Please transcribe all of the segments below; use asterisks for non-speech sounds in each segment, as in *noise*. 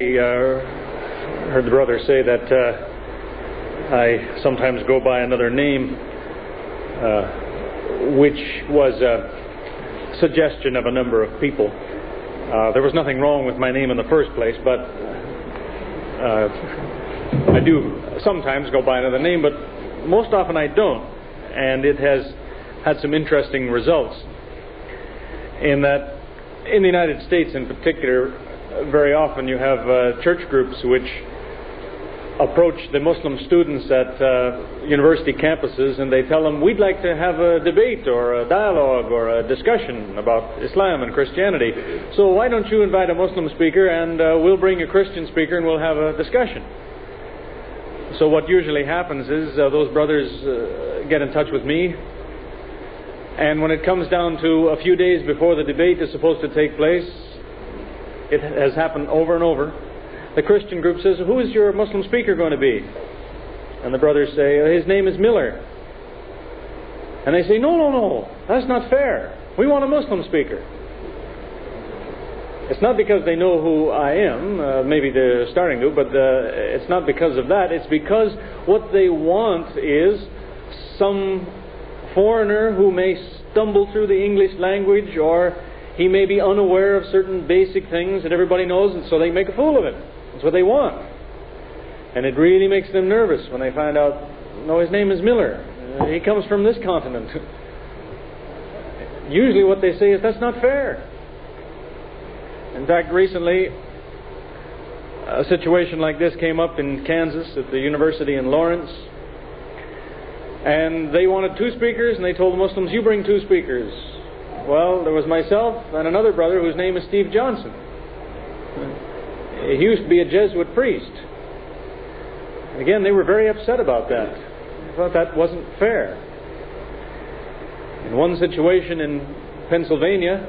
I uh, heard the brother say that uh, I sometimes go by another name, uh, which was a suggestion of a number of people. Uh, there was nothing wrong with my name in the first place, but uh, I do sometimes go by another name, but most often I don't. And it has had some interesting results in that in the United States in particular, very often you have uh, church groups which approach the Muslim students at uh, university campuses and they tell them, We'd like to have a debate or a dialogue or a discussion about Islam and Christianity. So why don't you invite a Muslim speaker and uh, we'll bring a Christian speaker and we'll have a discussion? So what usually happens is uh, those brothers uh, get in touch with me and when it comes down to a few days before the debate is supposed to take place, it has happened over and over. The Christian group says, Who is your Muslim speaker going to be? And the brothers say, His name is Miller. And they say, No, no, no, that's not fair. We want a Muslim speaker. It's not because they know who I am, uh, maybe they're starting to, but uh, it's not because of that. It's because what they want is some foreigner who may stumble through the English language or he may be unaware of certain basic things that everybody knows, and so they make a fool of him. That's what they want. And it really makes them nervous when they find out, no, his name is Miller. Uh, he comes from this continent. Usually what they say is, that's not fair. In fact, recently, a situation like this came up in Kansas at the university in Lawrence. And they wanted two speakers, and they told the Muslims, you bring two speakers. Well, there was myself and another brother whose name is Steve Johnson. He used to be a Jesuit priest. Again, they were very upset about that. They thought that wasn't fair. In one situation in Pennsylvania,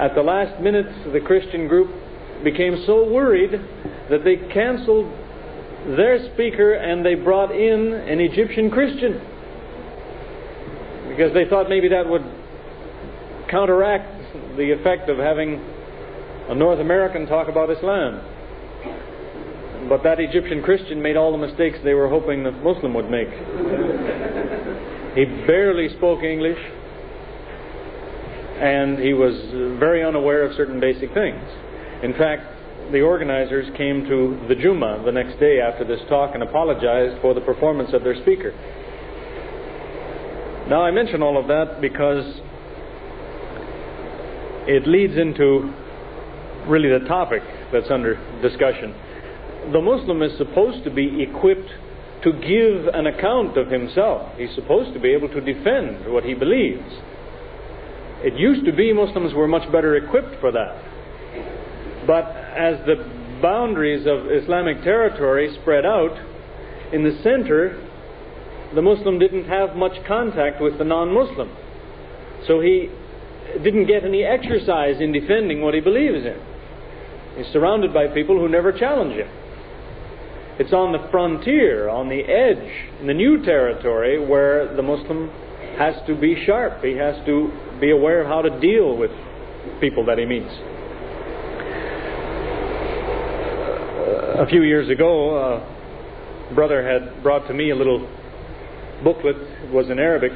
at the last minute, the Christian group became so worried that they canceled their speaker and they brought in an Egyptian Christian because they thought maybe that would counteract the effect of having a North American talk about Islam. But that Egyptian Christian made all the mistakes they were hoping the Muslim would make. he barely spoke English, and he was very unaware of certain basic things. In fact, the organizers came to the Juma the next day after this talk and apologized for the performance of their speaker. Now, I mention all of that because it leads into really the topic that's under discussion. The Muslim is supposed to be equipped to give an account of himself. He's supposed to be able to defend what he believes. It used to be Muslims were much better equipped for that. But as the boundaries of Islamic territory spread out, in the center, the Muslim didn't have much contact with the non Muslim. So he didn't get any exercise in defending what he believes in. He's surrounded by people who never challenge him. It's on the frontier, on the edge, in the new territory, where the Muslim has to be sharp. He has to be aware of how to deal with people that he meets. Uh, a few years ago, a brother had brought to me a little booklet. It was in Arabic.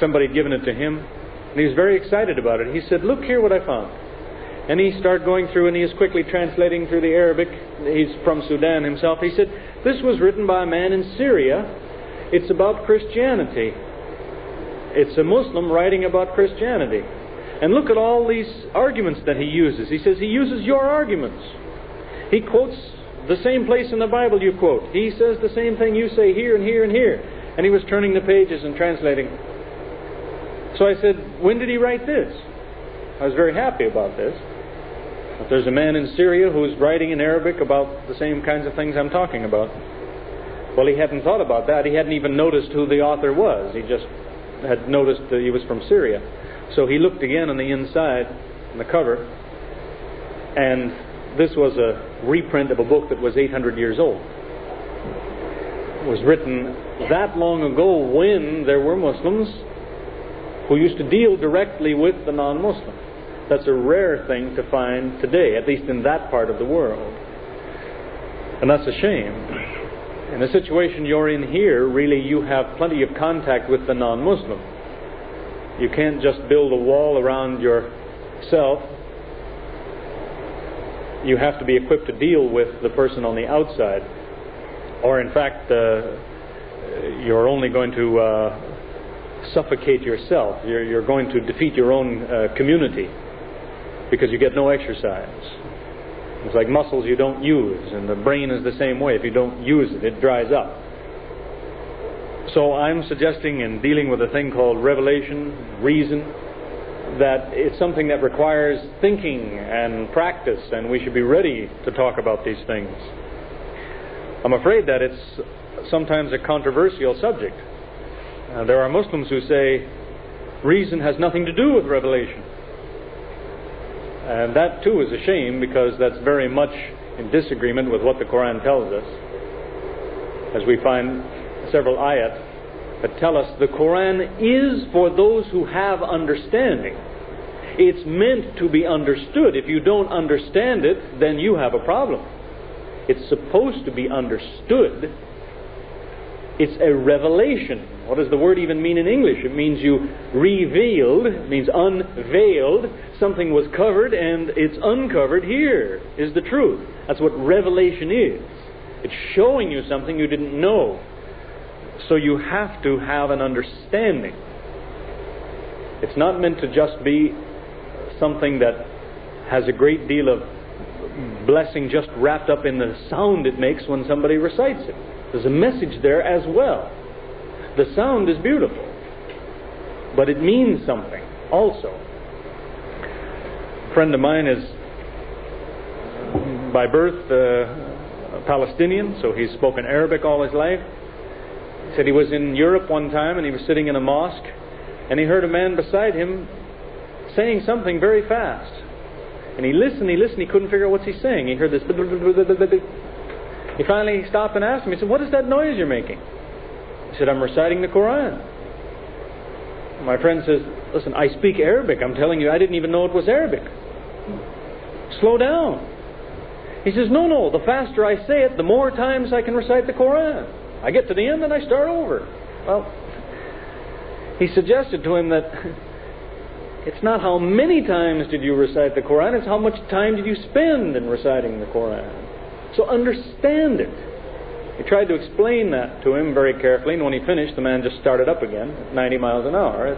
Somebody had given it to him. And he was very excited about it. He said, Look here what I found. And he started going through and he is quickly translating through the Arabic. He's from Sudan himself. He said, This was written by a man in Syria. It's about Christianity. It's a Muslim writing about Christianity. And look at all these arguments that he uses. He says he uses your arguments. He quotes the same place in the Bible you quote. He says the same thing you say here and here and here. And he was turning the pages and translating so I said, When did he write this? I was very happy about this. But there's a man in Syria who's writing in Arabic about the same kinds of things I'm talking about. Well, he hadn't thought about that. He hadn't even noticed who the author was. He just had noticed that he was from Syria. So he looked again on the inside, on the cover, and this was a reprint of a book that was 800 years old. It was written that long ago when there were Muslims who used to deal directly with the non Muslim. That's a rare thing to find today, at least in that part of the world. And that's a shame. In the situation you're in here, really you have plenty of contact with the non Muslim. You can't just build a wall around yourself. You have to be equipped to deal with the person on the outside. Or, in fact, uh, you're only going to uh, suffocate yourself. You're, you're, going to defeat your own uh, community because you get no exercise. It's like muscles you don't use, and the brain is the same way. If you don't use it, it dries up. So I'm suggesting in dealing with a thing called revelation, reason, that it's something that requires thinking and practice, and we should be ready to talk about these things. I'm afraid that it's sometimes a controversial subject. Uh, there are Muslims who say reason has nothing to do with revelation. And that too is a shame because that's very much in disagreement with what the Quran tells us. As we find several ayat that tell us the Quran is for those who have understanding. It's meant to be understood. If you don't understand it, then you have a problem. It's supposed to be understood. It's a revelation. What does the word even mean in English? It means you revealed, it means unveiled. Something was covered and it's uncovered. Here is the truth. That's what revelation is. It's showing you something you didn't know. So you have to have an understanding. It's not meant to just be something that has a great deal of blessing just wrapped up in the sound it makes when somebody recites it. There's a message there as well. The sound is beautiful, but it means something also. A friend of mine is by birth uh, Palestinian, so he's spoken Arabic all his life. He said he was in Europe one time and he was sitting in a mosque and he heard a man beside him saying something very fast. And he listened, he listened, he couldn't figure out what he's saying. He heard this. He finally stopped and asked him, he said, What is that noise you're making? He said, I'm reciting the Quran. My friend says, Listen, I speak Arabic. I'm telling you, I didn't even know it was Arabic. Slow down. He says, No, no, the faster I say it, the more times I can recite the Quran. I get to the end and I start over. Well, he suggested to him that *laughs* it's not how many times did you recite the Quran, it's how much time did you spend in reciting the Quran. So understand it. He tried to explain that to him very carefully, and when he finished, the man just started up again at 90 miles an hour.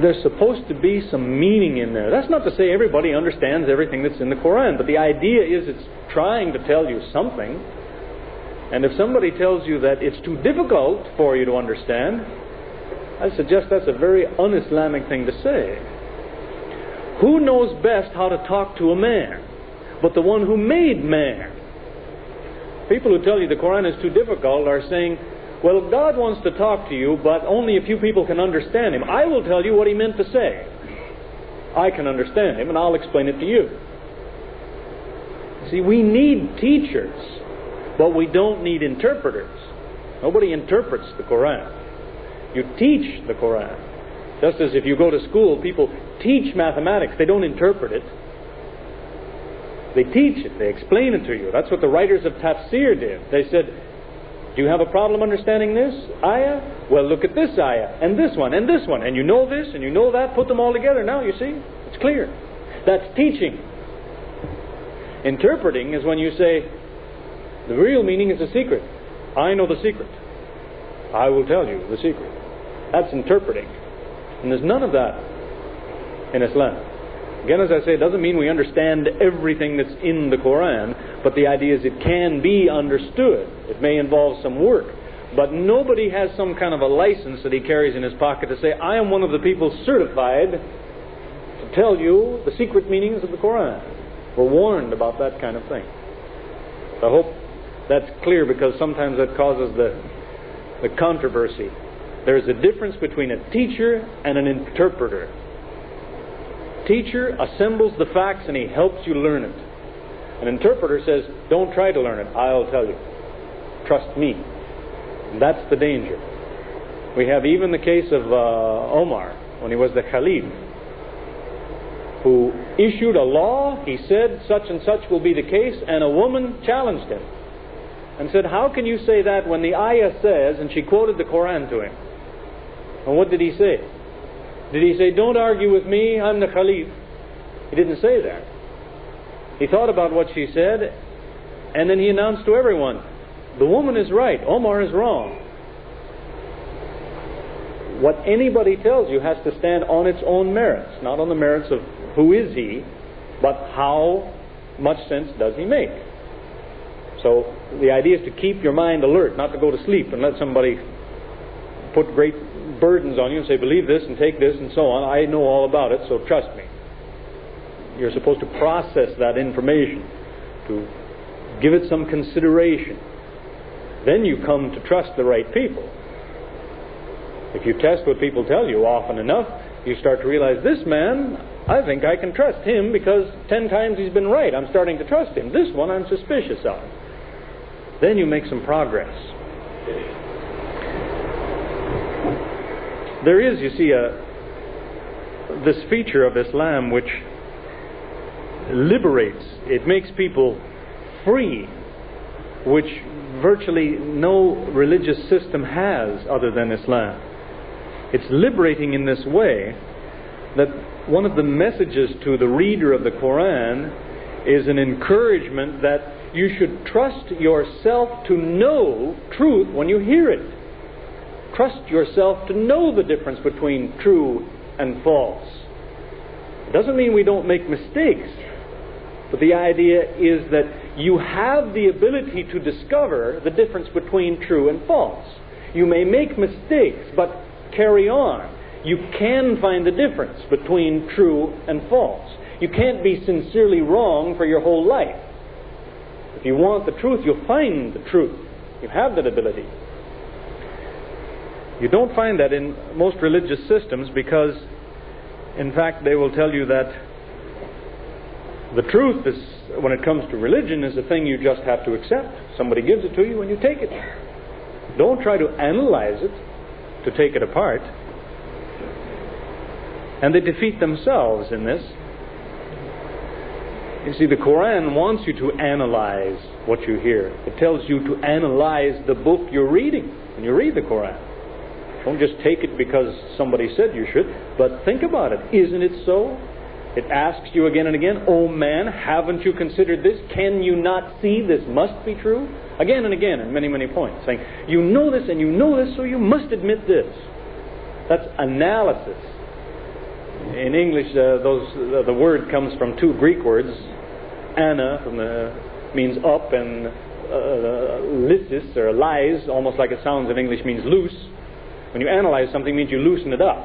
There's supposed to be some meaning in there. That's not to say everybody understands everything that's in the Quran, but the idea is it's trying to tell you something. And if somebody tells you that it's too difficult for you to understand, I suggest that's a very un Islamic thing to say. Who knows best how to talk to a man but the one who made man? People who tell you the Quran is too difficult are saying, well, God wants to talk to you, but only a few people can understand him. I will tell you what he meant to say. I can understand him, and I'll explain it to you. See, we need teachers, but we don't need interpreters. Nobody interprets the Quran. You teach the Quran. Just as if you go to school, people teach mathematics, they don't interpret it. They teach it, they explain it to you. That's what the writers of tafsir did. They said, Do you have a problem understanding this ayah? Well, look at this ayah, and this one, and this one, and you know this, and you know that. Put them all together now, you see? It's clear. That's teaching. Interpreting is when you say, The real meaning is a secret. I know the secret. I will tell you the secret. That's interpreting. And there's none of that in Islam. Again, as I say, it doesn't mean we understand everything that's in the Quran, but the idea is it can be understood. It may involve some work. But nobody has some kind of a license that he carries in his pocket to say, I am one of the people certified to tell you the secret meanings of the Quran. We're warned about that kind of thing. I hope that's clear because sometimes that causes the, the controversy there's a difference between a teacher and an interpreter. Teacher assembles the facts and he helps you learn it. An interpreter says, Don't try to learn it, I'll tell you. Trust me. And that's the danger. We have even the case of uh, Omar when he was the Khalif. who issued a law. He said such and such will be the case, and a woman challenged him and said, How can you say that when the ayah says, and she quoted the Quran to him? And what did he say? Did he say, Don't argue with me, I'm the Khalif? He didn't say that. He thought about what she said, and then he announced to everyone, The woman is right, Omar is wrong. What anybody tells you has to stand on its own merits, not on the merits of who is he, but how much sense does he make. So the idea is to keep your mind alert, not to go to sleep and let somebody put great burdens on you and say, believe this and take this and so on. I know all about it, so trust me. You're supposed to process that information, to give it some consideration. Then you come to trust the right people. If you test what people tell you often enough, you start to realize this man, I think I can trust him because ten times he's been right. I'm starting to trust him. This one I'm suspicious of. Then you make some progress. There is, you see, a, this feature of Islam which liberates, it makes people free, which virtually no religious system has other than Islam. It's liberating in this way that one of the messages to the reader of the Quran is an encouragement that you should trust yourself to know truth when you hear it. Trust yourself to know the difference between true and false. It doesn't mean we don't make mistakes, but the idea is that you have the ability to discover the difference between true and false. You may make mistakes, but carry on. You can find the difference between true and false. You can't be sincerely wrong for your whole life. If you want the truth, you'll find the truth. You have that ability. You don't find that in most religious systems because, in fact, they will tell you that the truth is, when it comes to religion, is a thing you just have to accept. Somebody gives it to you and you take it. Don't try to analyze it, to take it apart. And they defeat themselves in this. You see, the Quran wants you to analyze what you hear. It tells you to analyze the book you're reading when you read the Quran. Don't just take it because somebody said you should, but think about it. Isn't it so? It asks you again and again, Oh man, haven't you considered this? Can you not see this must be true? Again and again, in many, many points, saying, You know this and you know this, so you must admit this. That's analysis. In English, uh, those, uh, the word comes from two Greek words. Ana from the, means up, and uh, lysis, or lies, almost like it sounds in English, means loose. When you analyze something, means you loosen it up.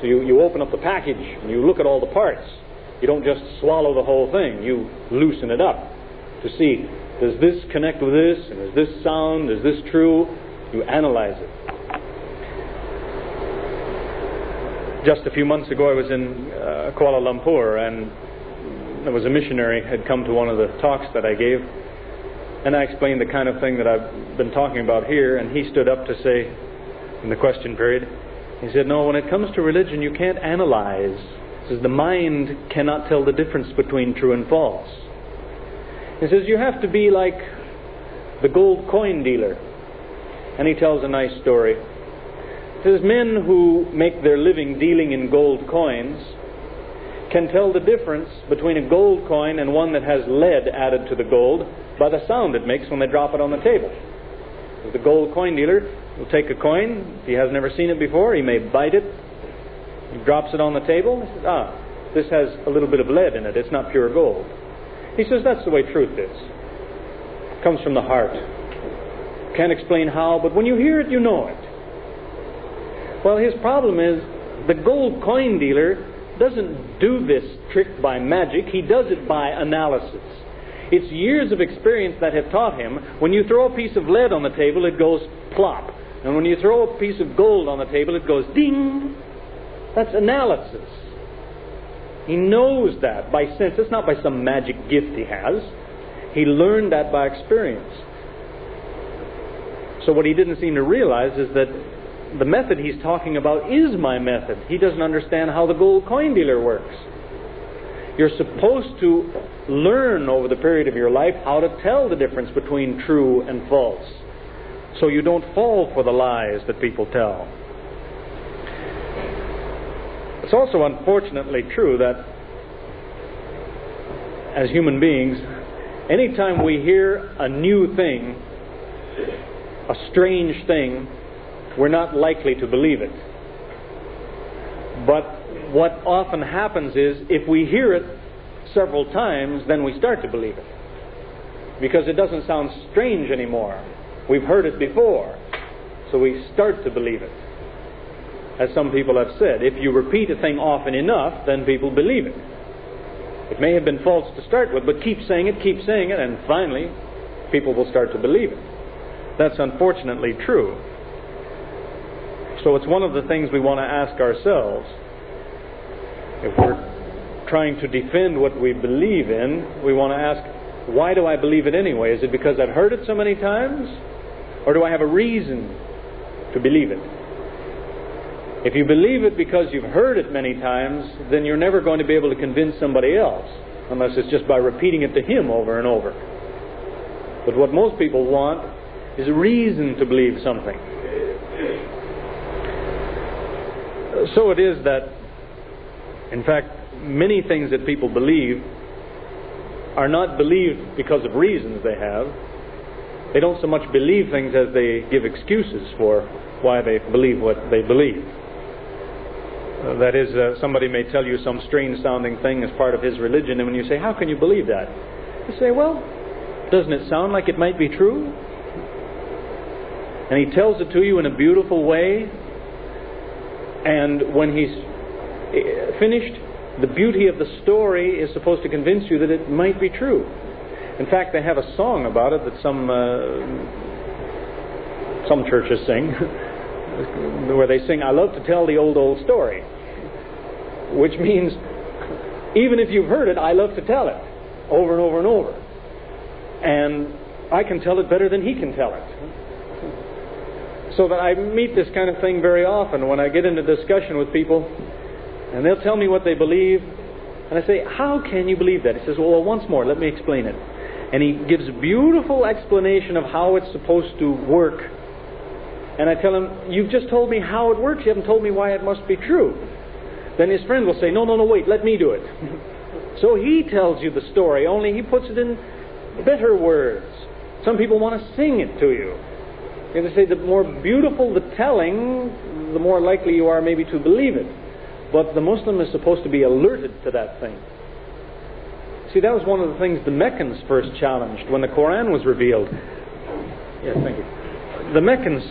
So you, you open up the package and you look at all the parts. You don't just swallow the whole thing. You loosen it up to see does this connect with this? And is this sound? Is this true? You analyze it. Just a few months ago, I was in uh, Kuala Lumpur, and there was a missionary had come to one of the talks that I gave, and I explained the kind of thing that I've been talking about here, and he stood up to say, in the question period. He said, No, when it comes to religion, you can't analyze. He says, The mind cannot tell the difference between true and false. He says, You have to be like the gold coin dealer. And he tells a nice story. He says, Men who make their living dealing in gold coins can tell the difference between a gold coin and one that has lead added to the gold by the sound it makes when they drop it on the table. The gold coin dealer will take a coin. If he has never seen it before, he may bite it. He drops it on the table. He says, Ah, this has a little bit of lead in it. It's not pure gold. He says that's the way truth is. It comes from the heart. Can't explain how, but when you hear it, you know it. Well, his problem is the gold coin dealer doesn't do this trick by magic, he does it by analysis. It's years of experience that have taught him when you throw a piece of lead on the table, it goes plop. And when you throw a piece of gold on the table, it goes ding. That's analysis. He knows that by sense. It's not by some magic gift he has. He learned that by experience. So, what he didn't seem to realize is that the method he's talking about is my method. He doesn't understand how the gold coin dealer works. You're supposed to learn over the period of your life how to tell the difference between true and false so you don't fall for the lies that people tell. It's also unfortunately true that as human beings, anytime we hear a new thing, a strange thing, we're not likely to believe it. But what often happens is if we hear it several times, then we start to believe it. Because it doesn't sound strange anymore. We've heard it before. So we start to believe it. As some people have said, if you repeat a thing often enough, then people believe it. It may have been false to start with, but keep saying it, keep saying it, and finally, people will start to believe it. That's unfortunately true. So it's one of the things we want to ask ourselves. If we're trying to defend what we believe in, we want to ask, why do I believe it anyway? Is it because I've heard it so many times? Or do I have a reason to believe it? If you believe it because you've heard it many times, then you're never going to be able to convince somebody else, unless it's just by repeating it to him over and over. But what most people want is a reason to believe something. So it is that, in fact, many things that people believe are not believed because of reasons they have. They don't so much believe things as they give excuses for why they believe what they believe. Uh, that is, uh, somebody may tell you some strange sounding thing as part of his religion, and when you say, How can you believe that? You say, Well, doesn't it sound like it might be true? And he tells it to you in a beautiful way, and when he's eh, finished, the beauty of the story is supposed to convince you that it might be true. In fact, they have a song about it that some uh, some churches sing. *laughs* where they sing, I love to tell the old, old story. Which means, even if you've heard it, I love to tell it over and over and over. And I can tell it better than he can tell it. So that I meet this kind of thing very often when I get into discussion with people, and they'll tell me what they believe, and I say, How can you believe that? He says, Well, once more, let me explain it. And he gives a beautiful explanation of how it's supposed to work and I tell him, You've just told me how it works, you haven't told me why it must be true. Then his friend will say, No, no, no, wait, let me do it. *laughs* so he tells you the story, only he puts it in better words. Some people want to sing it to you. And they say the more beautiful the telling, the more likely you are maybe to believe it. But the Muslim is supposed to be alerted to that thing. See, that was one of the things the Meccans first challenged when the Quran was revealed. Yes, thank you. The Meccans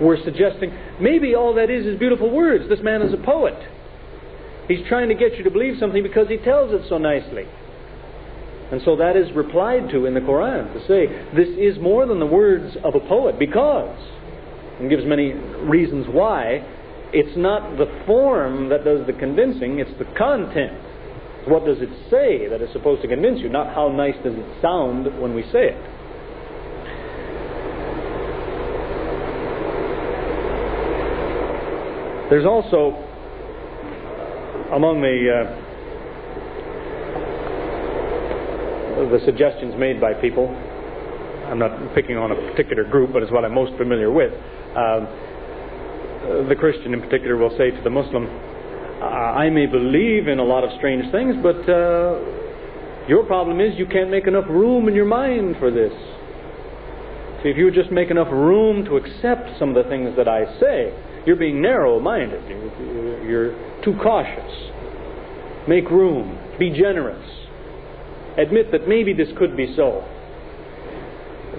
were suggesting maybe all that is is beautiful words. This man is a poet. He's trying to get you to believe something because he tells it so nicely. And so that is replied to in the Quran to say this is more than the words of a poet because, and gives many reasons why. It's not the form that does the convincing, it's the content. What does it say that is supposed to convince you, not how nice does it sound when we say it. There's also among the uh, the suggestions made by people. I'm not picking on a particular group, but it's what I'm most familiar with. Um, the Christian, in particular, will say to the Muslim, "I may believe in a lot of strange things, but uh, your problem is you can't make enough room in your mind for this." See, if you just make enough room to accept some of the things that I say, you're being narrow minded. You're too cautious. Make room. Be generous. Admit that maybe this could be so.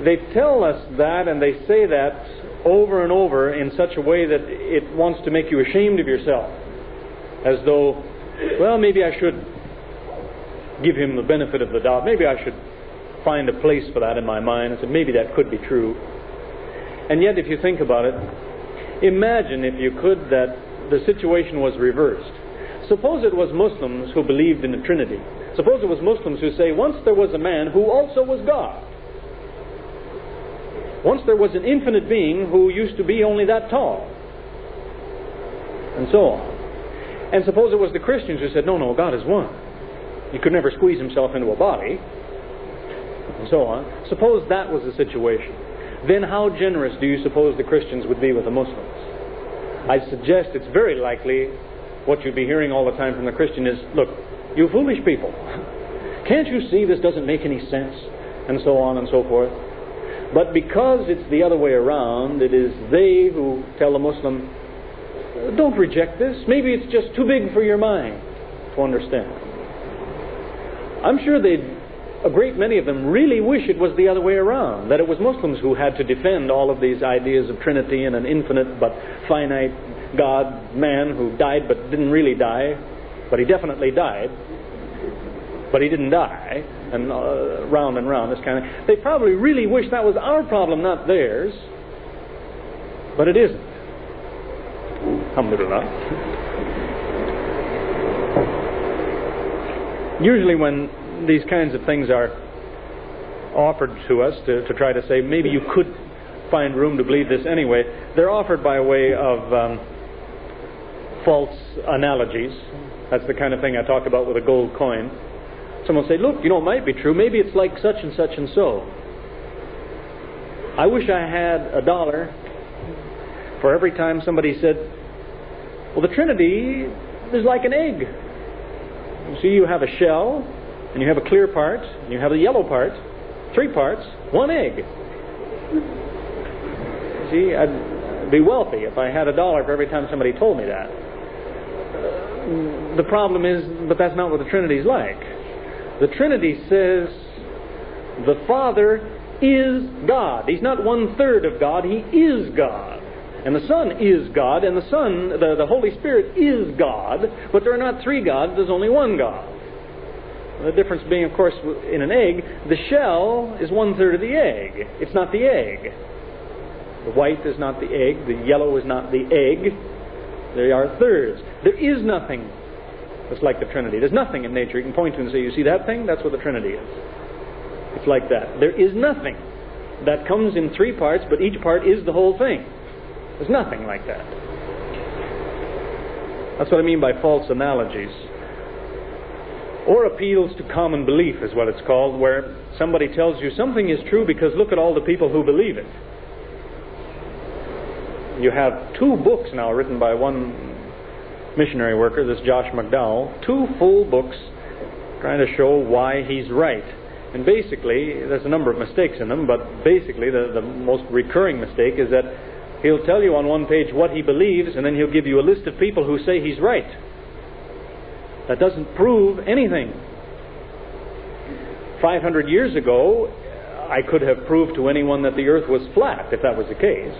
They tell us that and they say that over and over in such a way that it wants to make you ashamed of yourself. As though, well, maybe I should give him the benefit of the doubt. Maybe I should find a place for that in my mind and say, maybe that could be true. And yet, if you think about it, Imagine, if you could, that the situation was reversed. Suppose it was Muslims who believed in the Trinity. Suppose it was Muslims who say, once there was a man who also was God. Once there was an infinite being who used to be only that tall. And so on. And suppose it was the Christians who said, no, no, God is one. He could never squeeze himself into a body, and so on. Suppose that was the situation. Then how generous do you suppose the Christians would be with the Muslims? I suggest it's very likely what you'd be hearing all the time from the Christian is, look, you foolish people, *laughs* can't you see this doesn't make any sense? And so on and so forth. But because it's the other way around, it is they who tell the Muslim, don't reject this. Maybe it's just too big for your mind to understand. I'm sure they'd a great many of them really wish it was the other way around, that it was Muslims who had to defend all of these ideas of Trinity and an infinite but finite God, man who died but didn't really die, but he definitely died, but he didn't die, and uh, round and round, this kind of. They probably really wish that was our problem, not theirs, but it isn't. Alhamdulillah. Usually, when these kinds of things are offered to us to, to try to say maybe you could find room to believe this anyway, they're offered by way of um, false analogies. That's the kind of thing I talk about with a gold coin. Someone say, look, you know, it might be true. Maybe it's like such and such and so. I wish I had a dollar for every time somebody said, well, the Trinity is like an egg. You see, you have a shell, and you have a clear part, and you have a yellow part, three parts, one egg. See, I'd be wealthy if I had a dollar for every time somebody told me that. The problem is, but that's not what the Trinity's like. The Trinity says the Father is God. He's not one third of God, He is God. And the Son is God, and the Son, the, the Holy Spirit is God, but there are not three gods, there's only one God. The difference being, of course, in an egg, the shell is one third of the egg. It's not the egg. The white is not the egg. The yellow is not the egg. They are thirds. There is nothing that's like the Trinity. There's nothing in nature you can point to and say, you see that thing? That's what the Trinity is. It's like that. There is nothing that comes in three parts, but each part is the whole thing. There's nothing like that. That's what I mean by false analogies or appeals to common belief is what it's called, where somebody tells you something is true because look at all the people who believe it. You have two books now written by one missionary worker, this Josh McDowell, two full books trying to show why he's right. And basically, there's a number of mistakes in them, but basically, the, the most recurring mistake is that he'll tell you on one page what he believes, and then he'll give you a list of people who say he's right. That doesn't prove anything. 500 years ago, I could have proved to anyone that the earth was flat, if that was the case.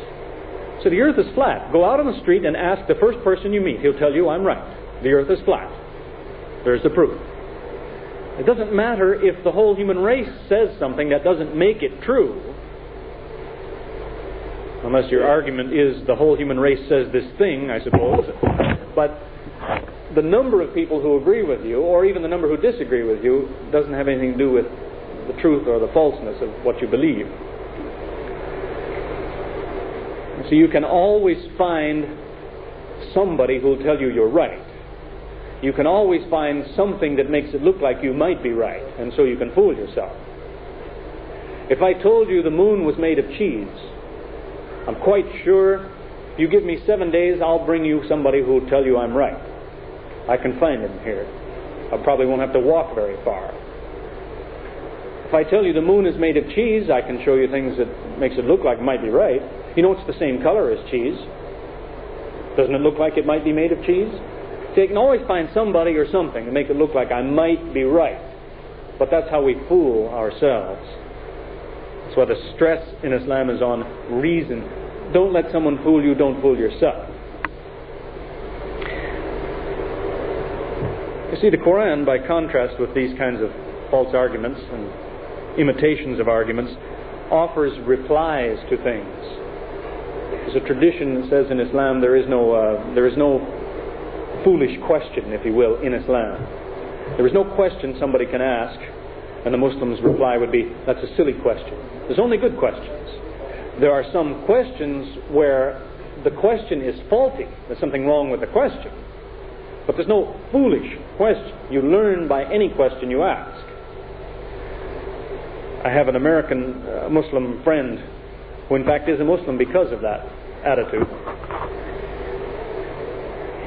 So the earth is flat. Go out on the street and ask the first person you meet. He'll tell you, I'm right. The earth is flat. There's the proof. It doesn't matter if the whole human race says something that doesn't make it true. Unless your argument is the whole human race says this thing, I suppose. But the number of people who agree with you, or even the number who disagree with you, doesn't have anything to do with the truth or the falseness of what you believe. So you can always find somebody who will tell you you're right. You can always find something that makes it look like you might be right, and so you can fool yourself. If I told you the moon was made of cheese, I'm quite sure if you give me seven days, I'll bring you somebody who will tell you I'm right. I can find him here. I probably won't have to walk very far. If I tell you the moon is made of cheese, I can show you things that makes it look like it might be right. You know it's the same color as cheese. Doesn't it look like it might be made of cheese? So you can always find somebody or something to make it look like I might be right. But that's how we fool ourselves. Why the stress in Islam is on reason. Don't let someone fool you, don't fool yourself. You see, the Quran, by contrast with these kinds of false arguments and imitations of arguments, offers replies to things. There's a tradition that says in Islam there is no uh, there is no foolish question, if you will, in Islam. There is no question somebody can ask, and the Muslim's reply would be, "That's a silly question." There's only good questions. There are some questions where the question is faulty. There's something wrong with the question. But there's no foolish question. You learn by any question you ask. I have an American uh, Muslim friend who, in fact, is a Muslim because of that attitude.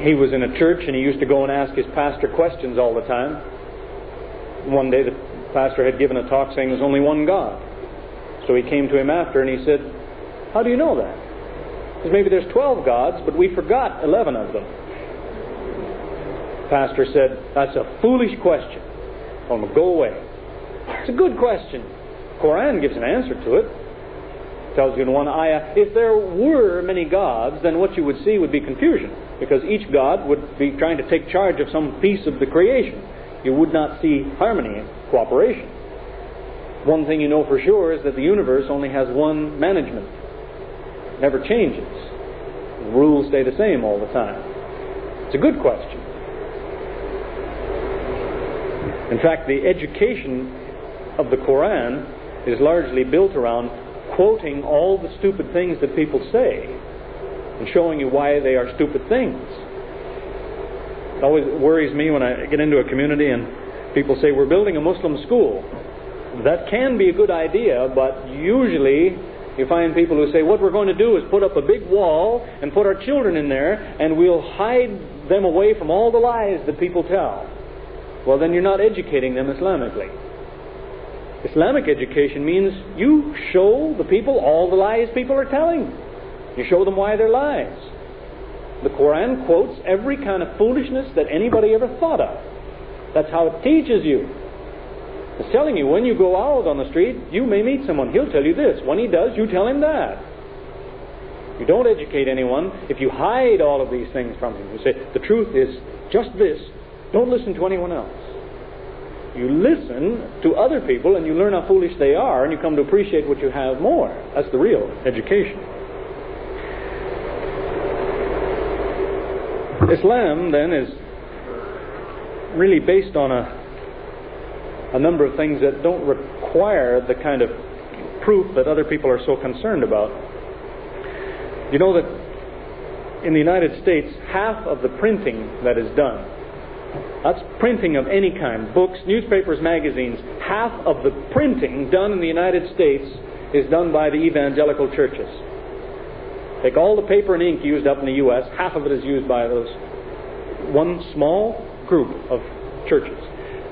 He was in a church and he used to go and ask his pastor questions all the time. One day, the pastor had given a talk saying there's only one God. So he came to him after and he said, How do you know that? Because maybe there's 12 gods, but we forgot 11 of them. The Pastor said, That's a foolish question. Told him, Go away. It's a good question. Quran gives an answer to it. Tells you in one ayah, if there were many gods, then what you would see would be confusion, because each god would be trying to take charge of some piece of the creation. You would not see harmony and cooperation. One thing you know for sure is that the universe only has one management. It never changes. The rules stay the same all the time. It's a good question. In fact, the education of the Quran is largely built around quoting all the stupid things that people say and showing you why they are stupid things. It always worries me when I get into a community and people say, We're building a Muslim school. That can be a good idea, but usually you find people who say, What we're going to do is put up a big wall and put our children in there, and we'll hide them away from all the lies that people tell. Well, then you're not educating them Islamically. Islamic education means you show the people all the lies people are telling. You show them why they're lies. The Quran quotes every kind of foolishness that anybody ever thought of. That's how it teaches you. It's telling you when you go out on the street, you may meet someone. He'll tell you this. When he does, you tell him that. You don't educate anyone if you hide all of these things from him. You say, the truth is just this. Don't listen to anyone else. You listen to other people and you learn how foolish they are and you come to appreciate what you have more. That's the real education. Islam, *laughs* then, is really based on a, a number of things that don't require the kind of proof that other people are so concerned about. You know that in the United States, half of the printing that is done that's printing of any kind books, newspapers, magazines. Half of the printing done in the United States is done by the evangelical churches. Take all the paper and ink used up in the U.S., half of it is used by those one small group of churches.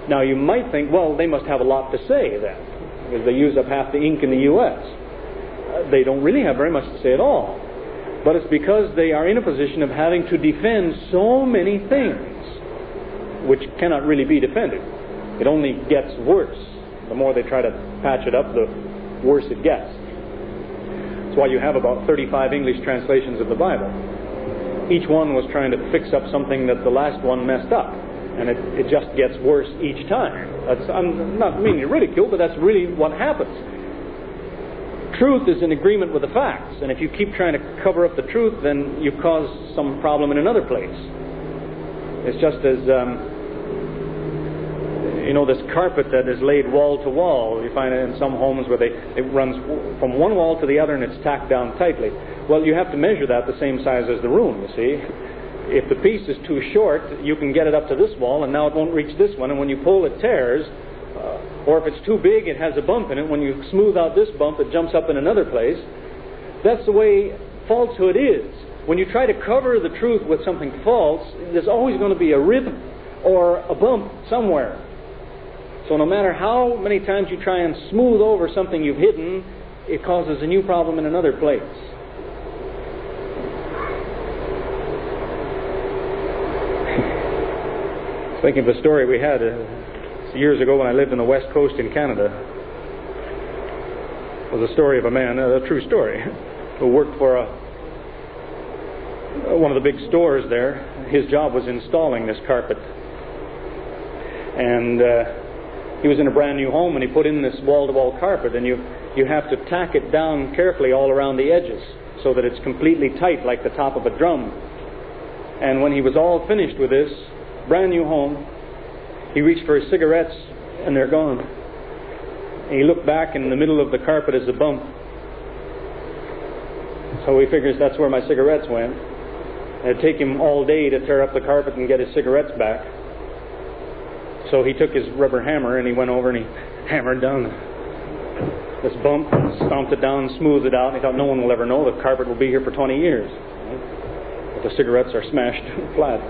Now, you might think, well, they must have a lot to say then, because they use up half the ink in the U.S. Uh, they don't really have very much to say at all. But it's because they are in a position of having to defend so many things which cannot really be defended. It only gets worse. The more they try to patch it up, the worse it gets. That's why you have about 35 English translations of the Bible. Each one was trying to fix up something that the last one messed up. And it, it just gets worse each time. That's, I'm not meaning to ridicule, but that's really what happens. Truth is in agreement with the facts, and if you keep trying to cover up the truth, then you cause some problem in another place. It's just as, um, you know, this carpet that is laid wall to wall. You find it in some homes where they, it runs from one wall to the other and it's tacked down tightly. Well, you have to measure that the same size as the room, you see. If the piece is too short, you can get it up to this wall and now it won't reach this one, and when you pull, it tears. Uh, or if it's too big, it has a bump in it. When you smooth out this bump, it jumps up in another place. That's the way falsehood is when you try to cover the truth with something false, there's always going to be a rip or a bump somewhere. So no matter how many times you try and smooth over something you've hidden, it causes a new problem in another place. *laughs* Thinking of a story we had uh, years ago when I lived on the west coast in Canada. It was a story of a man, a true story, *laughs* who worked for a uh, one of the big stores there. His job was installing this carpet. And uh, he was in a brand new home and he put in this wall to wall carpet, and you, you have to tack it down carefully all around the edges so that it's completely tight like the top of a drum. And when he was all finished with this brand new home, he reached for his cigarettes and they're gone. And he looked back, and in the middle of the carpet is a bump. So he figures that's where my cigarettes went. It'd take him all day to tear up the carpet and get his cigarettes back. So he took his rubber hammer and he went over and he hammered down this bump, stomped it down, smoothed it out, and he thought no one will ever know the carpet will be here for 20 years. But the cigarettes are smashed *laughs* flat.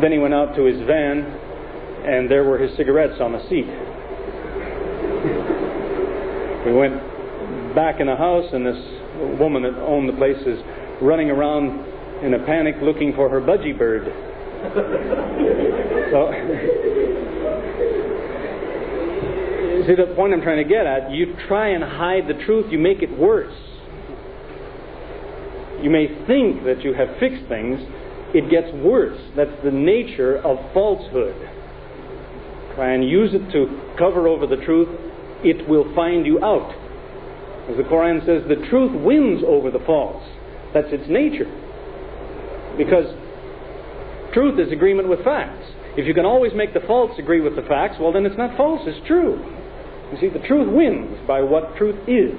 Then he went out to his van, and there were his cigarettes on the seat. We went back in the house, and this woman that owned the place is running around in a panic looking for her budgie bird. So, see the point I'm trying to get at? You try and hide the truth, you make it worse. You may think that you have fixed things, it gets worse. That's the nature of falsehood. Try and use it to cover over the truth, it will find you out. As the Quran says, the truth wins over the false. That's its nature. Because truth is agreement with facts. If you can always make the false agree with the facts, well, then it's not false, it's true. You see, the truth wins by what truth is.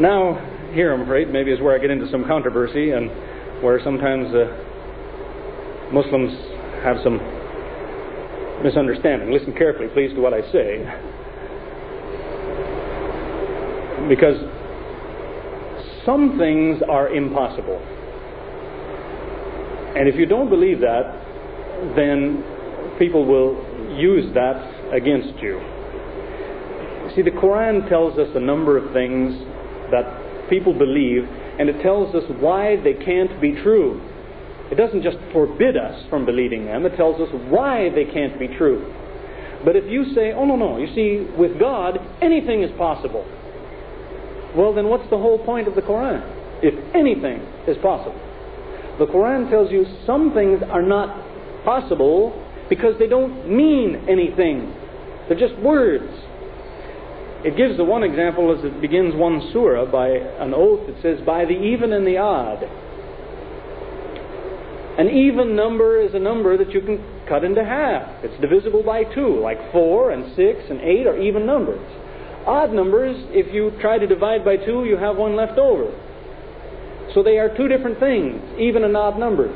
Now, here I'm afraid maybe is where I get into some controversy and where sometimes uh, Muslims have some misunderstanding. Listen carefully, please, to what I say. Because some things are impossible. And if you don't believe that, then people will use that against you. See, the Quran tells us a number of things that people believe, and it tells us why they can't be true. It doesn't just forbid us from believing them, it tells us why they can't be true. But if you say, oh, no, no, you see, with God, anything is possible, well, then what's the whole point of the Quran? If anything is possible. The Quran tells you some things are not possible because they don't mean anything. They're just words. It gives the one example as it begins one surah by an oath. It says, by the even and the odd. An even number is a number that you can cut into half. It's divisible by two, like four and six and eight are even numbers. Odd numbers, if you try to divide by two, you have one left over. So they are two different things, even and odd numbers.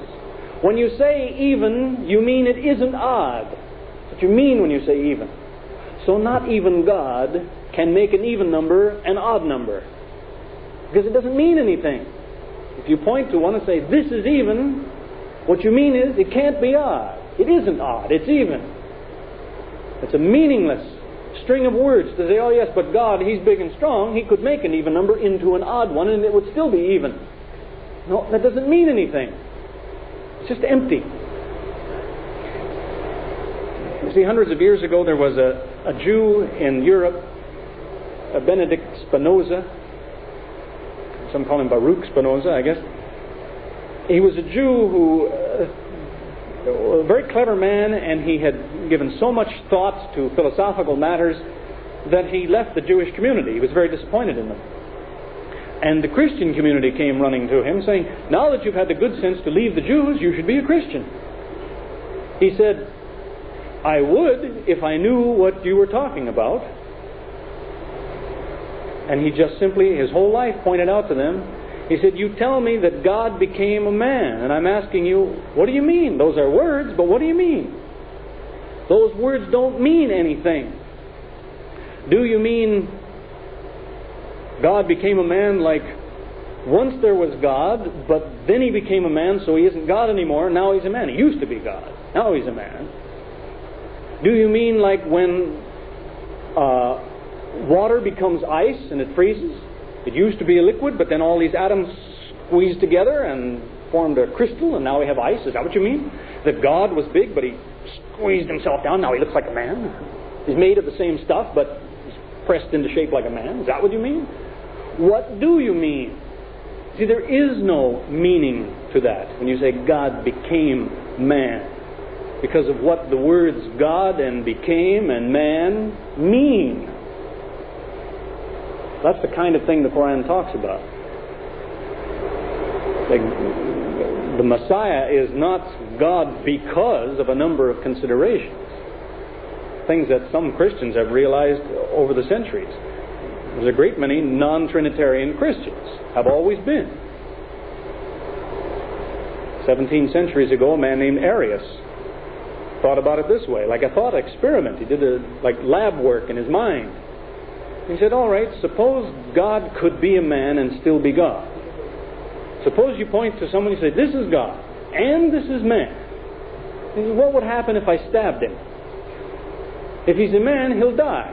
When you say even, you mean it isn't odd. What you mean when you say even. So not even God can make an even number an odd number. Because it doesn't mean anything. If you point to one and say, this is even, what you mean is it can't be odd. It isn't odd, it's even. It's a meaningless string of words to say, oh yes, but God, He's big and strong, He could make an even number into an odd one and it would still be even. No, that doesn't mean anything. It's just empty. You see, hundreds of years ago there was a, a Jew in Europe, a Benedict Spinoza. Some call him Baruch Spinoza, I guess. He was a Jew who uh, a very clever man, and he had given so much thought to philosophical matters that he left the Jewish community. He was very disappointed in them. And the Christian community came running to him saying, Now that you've had the good sense to leave the Jews, you should be a Christian. He said, I would if I knew what you were talking about. And he just simply, his whole life, pointed out to them he said, You tell me that God became a man. And I'm asking you, what do you mean? Those are words, but what do you mean? Those words don't mean anything. Do you mean God became a man like once there was God, but then he became a man, so he isn't God anymore, now he's a man? He used to be God, now he's a man. Do you mean like when uh, water becomes ice and it freezes? It used to be a liquid, but then all these atoms squeezed together and formed a crystal, and now we have ice. Is that what you mean? That God was big, but he squeezed himself down. Now he looks like a man. He's made of the same stuff, but he's pressed into shape like a man. Is that what you mean? What do you mean? See, there is no meaning to that when you say God became man. Because of what the words God and became and man mean. That's the kind of thing the Quran talks about. The, Messiah is not God because of a number of considerations. Things that some Christians have realized over the centuries. There's a great many non Trinitarian Christians, have always been. 17 centuries ago, a man named Arius thought about it this way, like a thought experiment. He did a, like lab work in his mind. He said, All right, suppose God could be a man and still be God. Suppose you point to someone and say, This is God, and this is man. He Said, what would happen if I stabbed him? If he's a man, he'll die.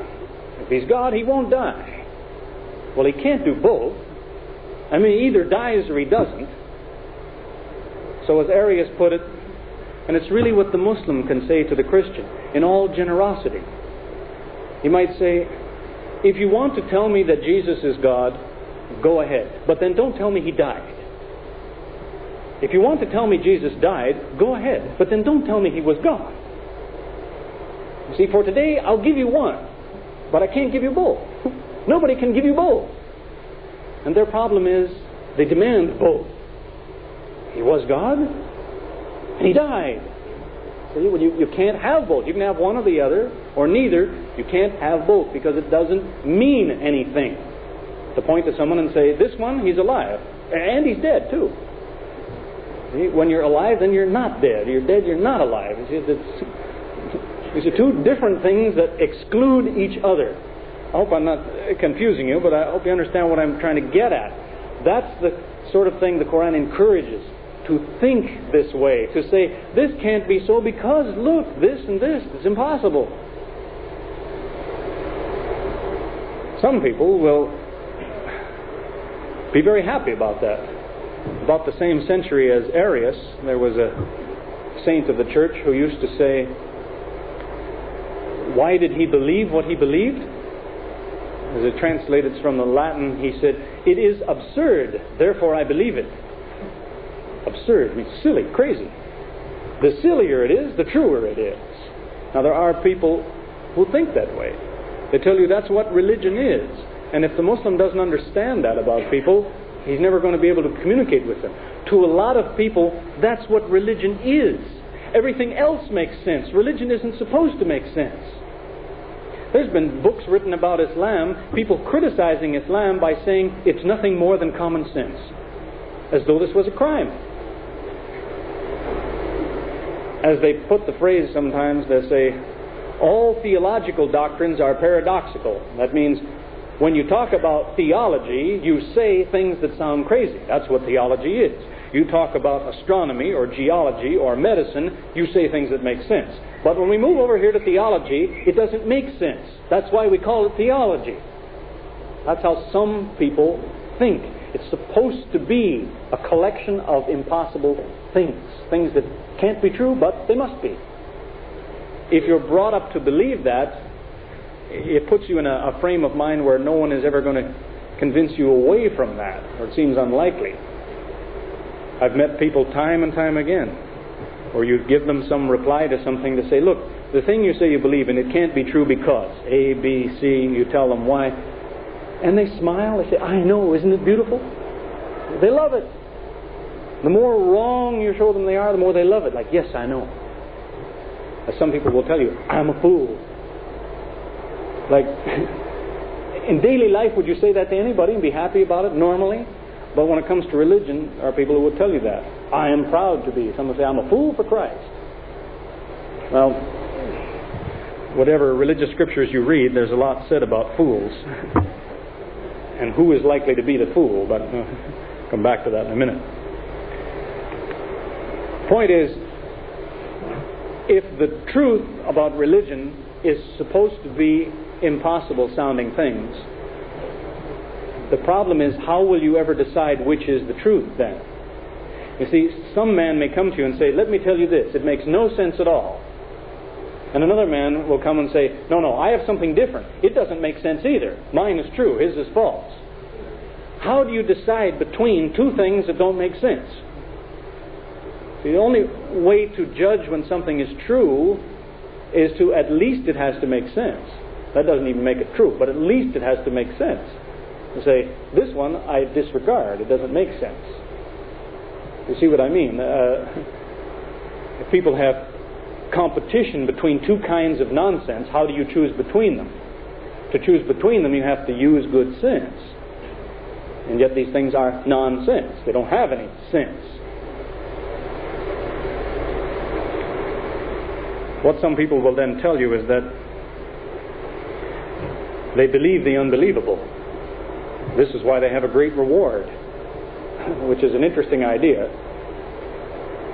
If he's God, he won't die. Well, he can't do both. I mean, he either dies or he doesn't. So, as Arius put it, and it's really what the Muslim can say to the Christian in all generosity. He might say, If you want to tell me that Jesus is God, go ahead. But then don't tell me he died. If you want to tell me Jesus died, go ahead. But then don't tell me he was God. You see, for today, I'll give you one, but I can't give you both. Nobody can give you both. And their problem is they demand both. He was God, and he died. See, well, you, you can't have both. You can have one or the other, or neither. You can't have both because it doesn't mean anything. To point to someone and say, this one, he's alive, and he's dead too. See, when you're alive, then you're not dead. You're dead, you're not alive. See, these are two different things that exclude each other. I hope I'm not confusing you, but I hope you understand what I'm trying to get at. That's the sort of thing the Quran encourages to think this way, to say, this can't be so because, look, this and this, it's impossible. Some people will be very happy about that. About the same century as Arius, there was a saint of the church who used to say, Why did he believe what he believed? As it translated from the Latin, he said, It is absurd, therefore I believe it absurd, I mean, silly, crazy. The sillier it is, the truer it is. Now, there are people who think that way. They tell you that's what religion is. And if the Muslim doesn't understand that about people, he's never going to be able to communicate with them. To a lot of people, that's what religion is. Everything else makes sense. Religion isn't supposed to make sense. There's been books written about Islam, people criticizing Islam by saying it's nothing more than common sense, as though this was a crime as they put the phrase sometimes, they say, all theological doctrines are paradoxical. That means when you talk about theology, you say things that sound crazy. That's what theology is. You talk about astronomy or geology or medicine, you say things that make sense. But when we move over here to theology, it doesn't make sense. That's why we call it theology. That's how some people think. It's supposed to be a collection of impossible things, things that can't be true, but they must be. If you're brought up to believe that, it puts you in a, a frame of mind where no one is ever going to convince you away from that, or it seems unlikely. I've met people time and time again or you give them some reply to something to say, look, the thing you say you believe in, it can't be true because A, B, C, you tell them why. And they smile, they say, I know, isn't it beautiful? They love it. The more wrong you show them they are, the more they love it. Like, yes, I know. As some people will tell you, I'm a fool. Like, *laughs* in daily life, would you say that to anybody and be happy about it normally? But when it comes to religion, there are people who will tell you that. I am proud to be. Some will say, I'm a fool for Christ. Well, whatever religious scriptures you read, there's a lot said about fools. and who is likely to be the fool, but uh, come back to that in a minute. Point is, if the truth about religion is supposed to be impossible sounding things, the problem is how will you ever decide which is the truth then? You see, some man may come to you and say, Let me tell you this, it makes no sense at all. And another man will come and say, No, no, I have something different. It doesn't make sense either. Mine is true, his is false. How do you decide between two things that don't make sense? The only way to judge when something is true is to at least it has to make sense. That doesn't even make it true, but at least it has to make sense. To say, this one I disregard, it doesn't make sense. You see what I mean? Uh, *laughs* if people have competition between two kinds of nonsense, how do you choose between them? to choose between them, you have to use good sense. And yet these things are nonsense. They don't have any sense. What some people will then tell you is that they believe the unbelievable. This is why they have a great reward, which is an interesting idea.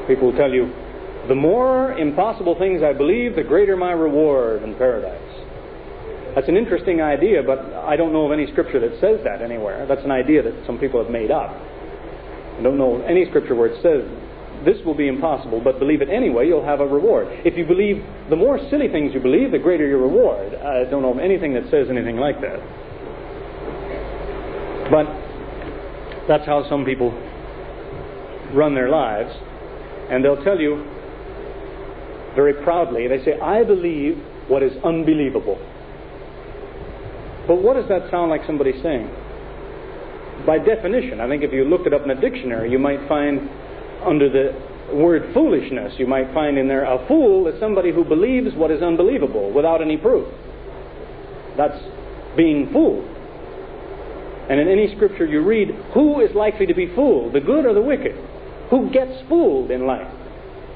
People will tell you, the more impossible things I believe, the greater my reward in paradise. That's an interesting idea, but I don't know of any scripture that says that anywhere. That's an idea that some people have made up. I don't know any scripture where it says this will be impossible, but believe it anyway, you'll have a reward. If you believe, the more silly things you believe, the greater your reward. I don't know of anything that says anything like that. But that's how some people run their lives. And they'll tell you very proudly, they say, I believe what is unbelievable. But what does that sound like somebody saying? By definition, I think if you looked it up in a dictionary, you might find under the word foolishness, you might find in there a fool is somebody who believes what is unbelievable without any proof. That's being fooled. And in any scripture you read, who is likely to be fooled, the good or the wicked? Who gets fooled in life?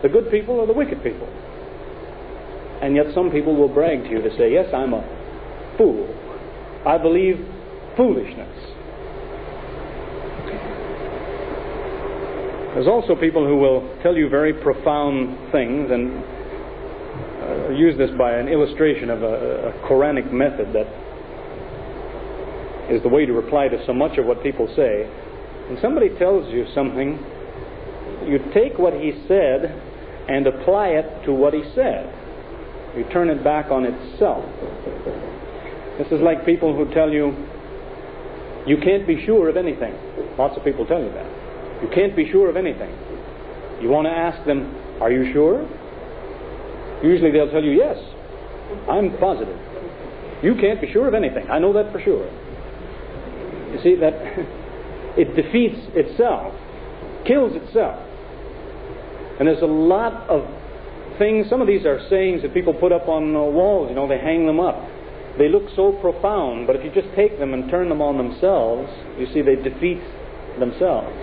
The good people or the wicked people? And yet some people will brag to you to say, Yes, I'm a fool. I believe foolishness. There's also people who will tell you very profound things and uh, use this by an illustration of a, a Quranic method that is the way to reply to so much of what people say. When somebody tells you something, you take what he said and apply it to what he said. You turn it back on itself. This is like people who tell you you can't be sure of anything. Lots of people tell you that. You can't be sure of anything. You want to ask them, Are you sure? Usually they'll tell you, Yes, I'm positive. You can't be sure of anything. I know that for sure. You see, that *laughs* it defeats itself, kills itself. And there's a lot of things, some of these are sayings that people put up on uh, walls, you know, they hang them up. They look so profound, but if you just take them and turn them on themselves, you see they defeat themselves.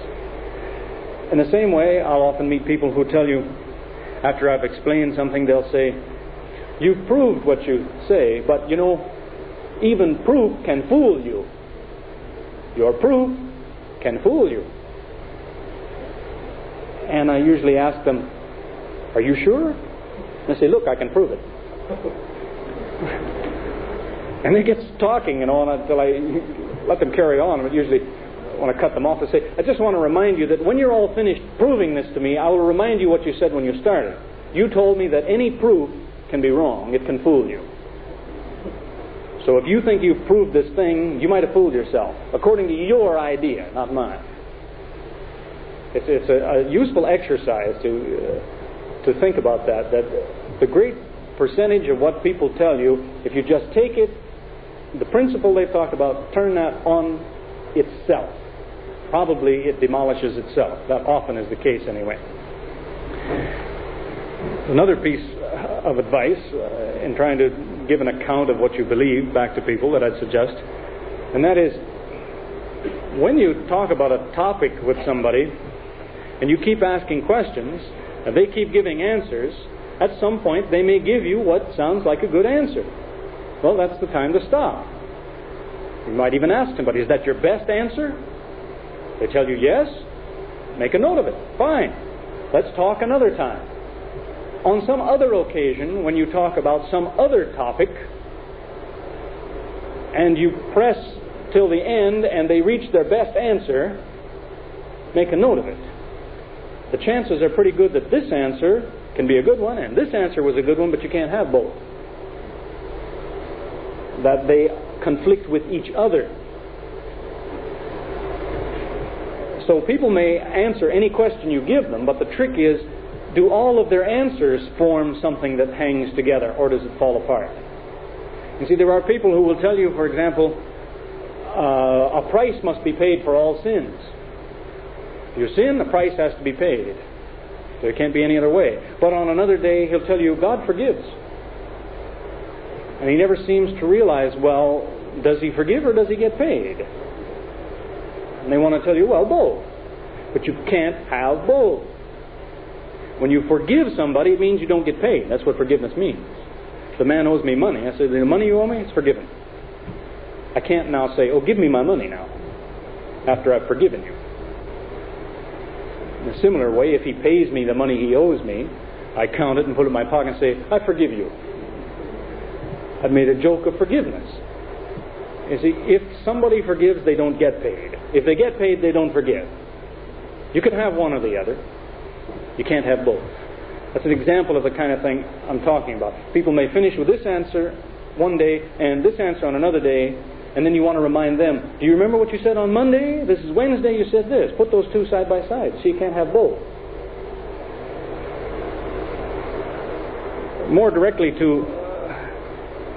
In the same way, I'll often meet people who tell you, after I've explained something, they'll say, You've proved what you say, but you know, even proof can fool you. Your proof can fool you. And I usually ask them, Are you sure? And they say, Look, I can prove it. And they get talking, you know, until I let them carry on. But usually, when I cut them off, I say, I just want to remind you that when you're all finished proving this to me, I will remind you what you said when you started. You told me that any proof can be wrong, it can fool you. So if you think you've proved this thing, you might have fooled yourself, according to your idea, not mine. It's, it's a, a useful exercise to, uh, to think about that, that the great percentage of what people tell you, if you just take it the principle they've talked about, turn that on itself. Probably it demolishes itself. That often is the case, anyway. Another piece of advice uh, in trying to give an account of what you believe back to people that I'd suggest, and that is when you talk about a topic with somebody and you keep asking questions and they keep giving answers, at some point they may give you what sounds like a good answer. Well, that's the time to stop. You might even ask somebody, is that your best answer? They tell you yes. Make a note of it. Fine. Let's talk another time. On some other occasion, when you talk about some other topic, and you press till the end and they reach their best answer, make a note of it. The chances are pretty good that this answer can be a good one, and this answer was a good one, but you can't have both that they conflict with each other. So people may answer any question you give them, but the trick is do all of their answers form something that hangs together, or does it fall apart? You see, there are people who will tell you, for example, uh, a price must be paid for all sins. If you sin, the price has to be paid. There can't be any other way. But on another day, he'll tell you, God forgives. And he never seems to realize, well, does he forgive or does he get paid? And they want to tell you, well, both. But you can't have both. When you forgive somebody, it means you don't get paid. That's what forgiveness means. The man owes me money. I say, the money you owe me, it's forgiven. I can't now say, oh, give me my money now, after I've forgiven you. In a similar way, if he pays me the money he owes me, I count it and put it in my pocket and say, I forgive you. I've made a joke of forgiveness. You see, if somebody forgives, they don't get paid. If they get paid, they don't forgive. You can have one or the other. You can't have both. That's an example of the kind of thing I'm talking about. People may finish with this answer one day and this answer on another day, and then you want to remind them, do you remember what you said on Monday? This is Wednesday, you said this. Put those two side by side so you can't have both. More directly to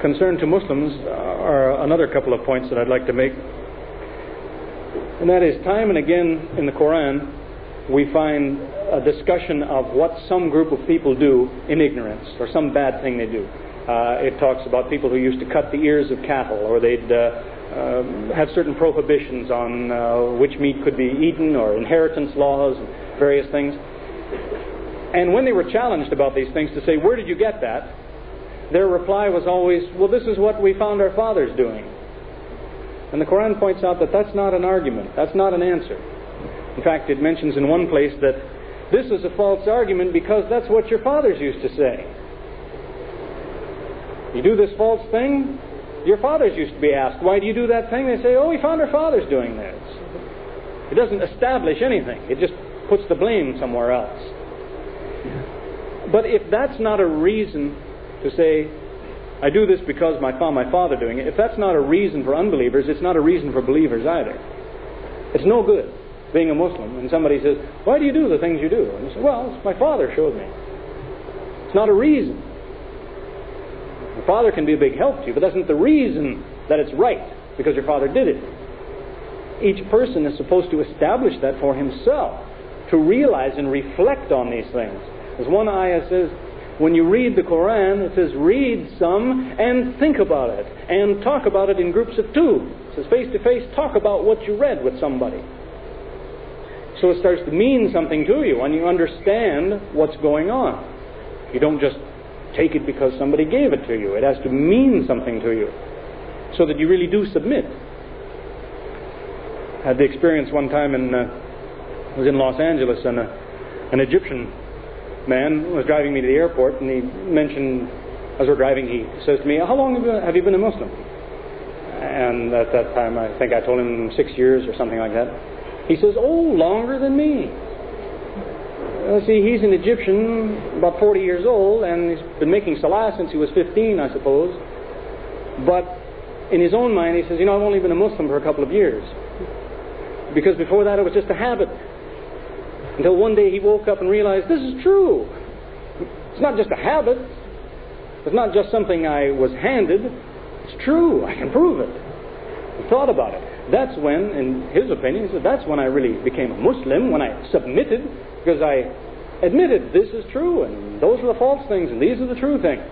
concern to Muslims are another couple of points that I'd like to make. And that is time and again in the Quran we find a discussion of what some group of people do in ignorance or some bad thing they do. Uh, it talks about people who used to cut the ears of cattle or they'd uh, uh, have certain prohibitions on uh, which meat could be eaten or inheritance laws and various things. And when they were challenged about these things to say, Where did you get that? their reply was always, Well, this is what we found our fathers doing. And the Quran points out that that's not an argument, that's not an answer. In fact, it mentions in one place that this is a false argument because that's what your fathers used to say. You do this false thing, your fathers used to be asked, why do you do that thing? They say, oh, we found our fathers doing this. It doesn't establish anything, it just puts the blame somewhere else. But if that's not a reason to say, I do this because I found my father doing it, if that's not a reason for unbelievers, it's not a reason for believers either. It's no good being a Muslim, and somebody says, Why do you do the things you do? And you say, Well, my father showed me. It's not a reason. The father can be a big help to you, but that's not the reason that it's right, because your father did it. Each person is supposed to establish that for himself, to realize and reflect on these things. As one ayah says, when you read the Quran, it says, read some and think about it, and talk about it in groups of two. It says, face to face, talk about what you read with somebody. So it starts to mean something to you and you understand what's going on. You don't just take it because somebody gave it to you. It has to mean something to you so that you really do submit. I had the experience one time in uh, I was in Los Angeles and uh, an Egyptian man was driving me to the airport and he mentioned as we're driving he says to me, "How long have you, been a Muslim?" And at that time I think I told him 6 years or something like that. He says, Oh, longer than me. Uh, see, he's an Egyptian, about 40 years old, and he's been making salah since he was 15, I suppose. But in his own mind, he says, You know, I've only been a Muslim for a couple of years. Because before that, it was just a habit. Until one day he woke up and realized, This is true. It's not just a habit, it's not just something I was handed. It's true. I can prove it. He thought about it. That's when, in his opinion, he said, that's when I really became a Muslim, when I submitted, because I admitted this is true, and those are the false things, and these are the true things.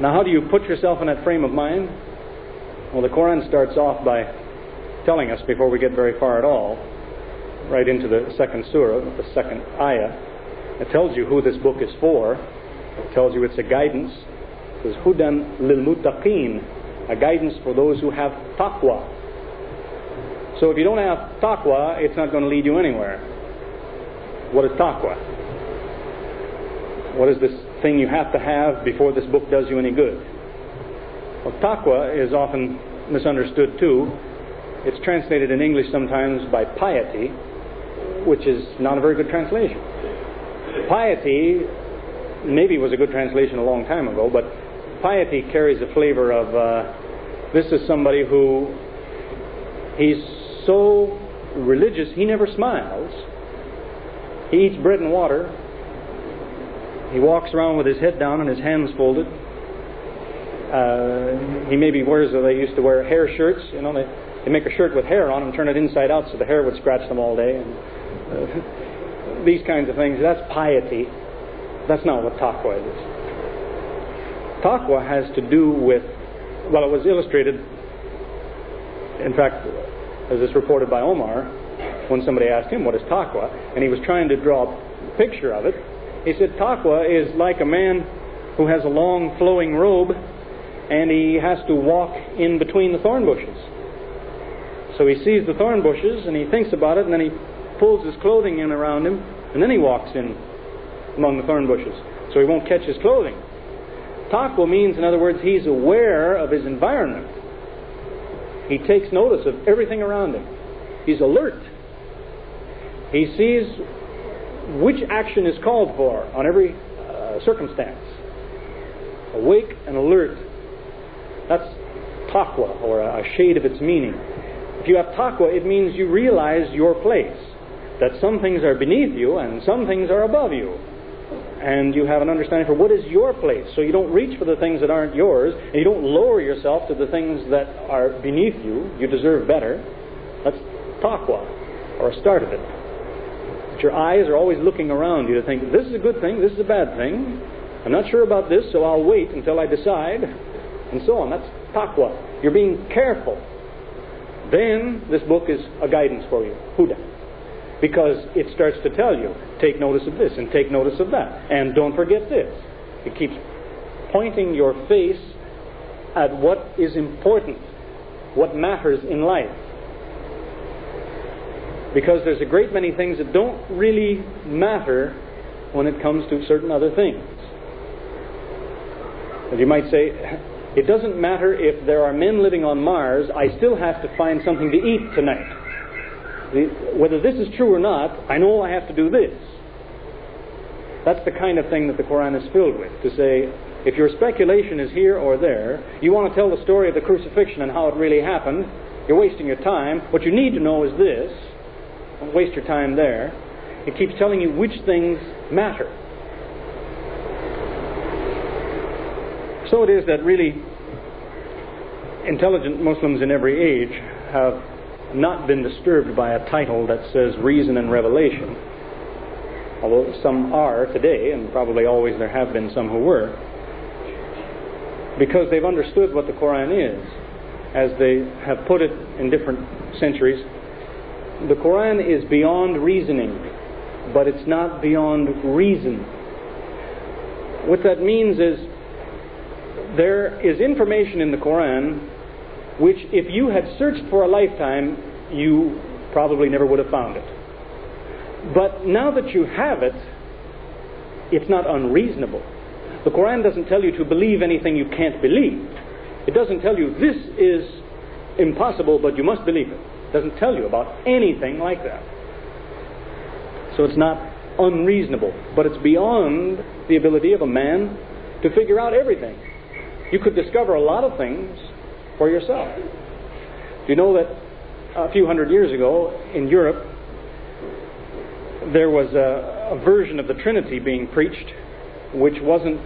Now, how do you put yourself in that frame of mind? Well, the Quran starts off by telling us, before we get very far at all, right into the second surah, the second ayah, it tells you who this book is for. It tells you it's a guidance. It says, Hudan lil a guidance for those who have taqwa. So if you don't have taqwa, it's not going to lead you anywhere. What is taqwa? What is this thing you have to have before this book does you any good? Well, taqwa is often misunderstood too. It's translated in English sometimes by piety, which is not a very good translation. Piety maybe was a good translation a long time ago, but piety carries a flavor of uh, this is somebody who he's so religious he never smiles. He eats bread and water. He walks around with his head down and his hands folded. Uh, he maybe wears, they used to wear hair shirts. You know, they, they make a shirt with hair on and turn it inside out so the hair would scratch them all day. And uh, *laughs* these kinds of things. That's piety. That's not what taqwa is. Taqwa has to do with, well, it was illustrated, in fact, as is reported by Omar, when somebody asked him, What is Taqwa? and he was trying to draw a picture of it. He said, Taqwa is like a man who has a long flowing robe and he has to walk in between the thorn bushes. So he sees the thorn bushes and he thinks about it and then he pulls his clothing in around him and then he walks in among the thorn bushes so he won't catch his clothing. Taqwa means, in other words, he's aware of his environment. He takes notice of everything around him. He's alert. He sees which action is called for on every uh, circumstance. Awake and alert. That's taqwa, or a shade of its meaning. If you have taqwa, it means you realize your place. That some things are beneath you and some things are above you and you have an understanding for what is your place. So you don't reach for the things that aren't yours, and you don't lower yourself to the things that are beneath you. You deserve better. That's taqwa, or a start of it. But your eyes are always looking around you to think, this is a good thing, this is a bad thing. I'm not sure about this, so I'll wait until I decide, and so on. That's taqwa. You're being careful. Then this book is a guidance for you. Huda because it starts to tell you take notice of this and take notice of that and don't forget this. It keeps pointing your face at what is important, what matters in life. Because there's a great many things that don't really matter when it comes to certain other things. As you might say, it doesn't matter if there are men living on Mars, I still have to find something to eat tonight whether this is true or not, I know I have to do this. That's the kind of thing that the Quran is filled with. To say, if your speculation is here or there, you want to tell the story of the crucifixion and how it really happened, you're wasting your time. What you need to know is this. Don't waste your time there. It keeps telling you which things matter. So it is that really intelligent Muslims in every age have not been disturbed by a title that says Reason and Revelation, although some are today, and probably always there have been some who were, because they've understood what the Quran is, as they have put it in different centuries. The Quran is beyond reasoning, but it's not beyond reason. What that means is there is information in the Quran which, if you had searched for a lifetime, you probably never would have found it. But now that you have it, it's not unreasonable. The Quran doesn't tell you to believe anything you can't believe. It doesn't tell you this is impossible, but you must believe it. It doesn't tell you about anything like that. So it's not unreasonable, but it's beyond the ability of a man to figure out everything. You could discover a lot of things for yourself. Do you know that a few hundred years ago in Europe there was a, a version of the Trinity being preached which wasn't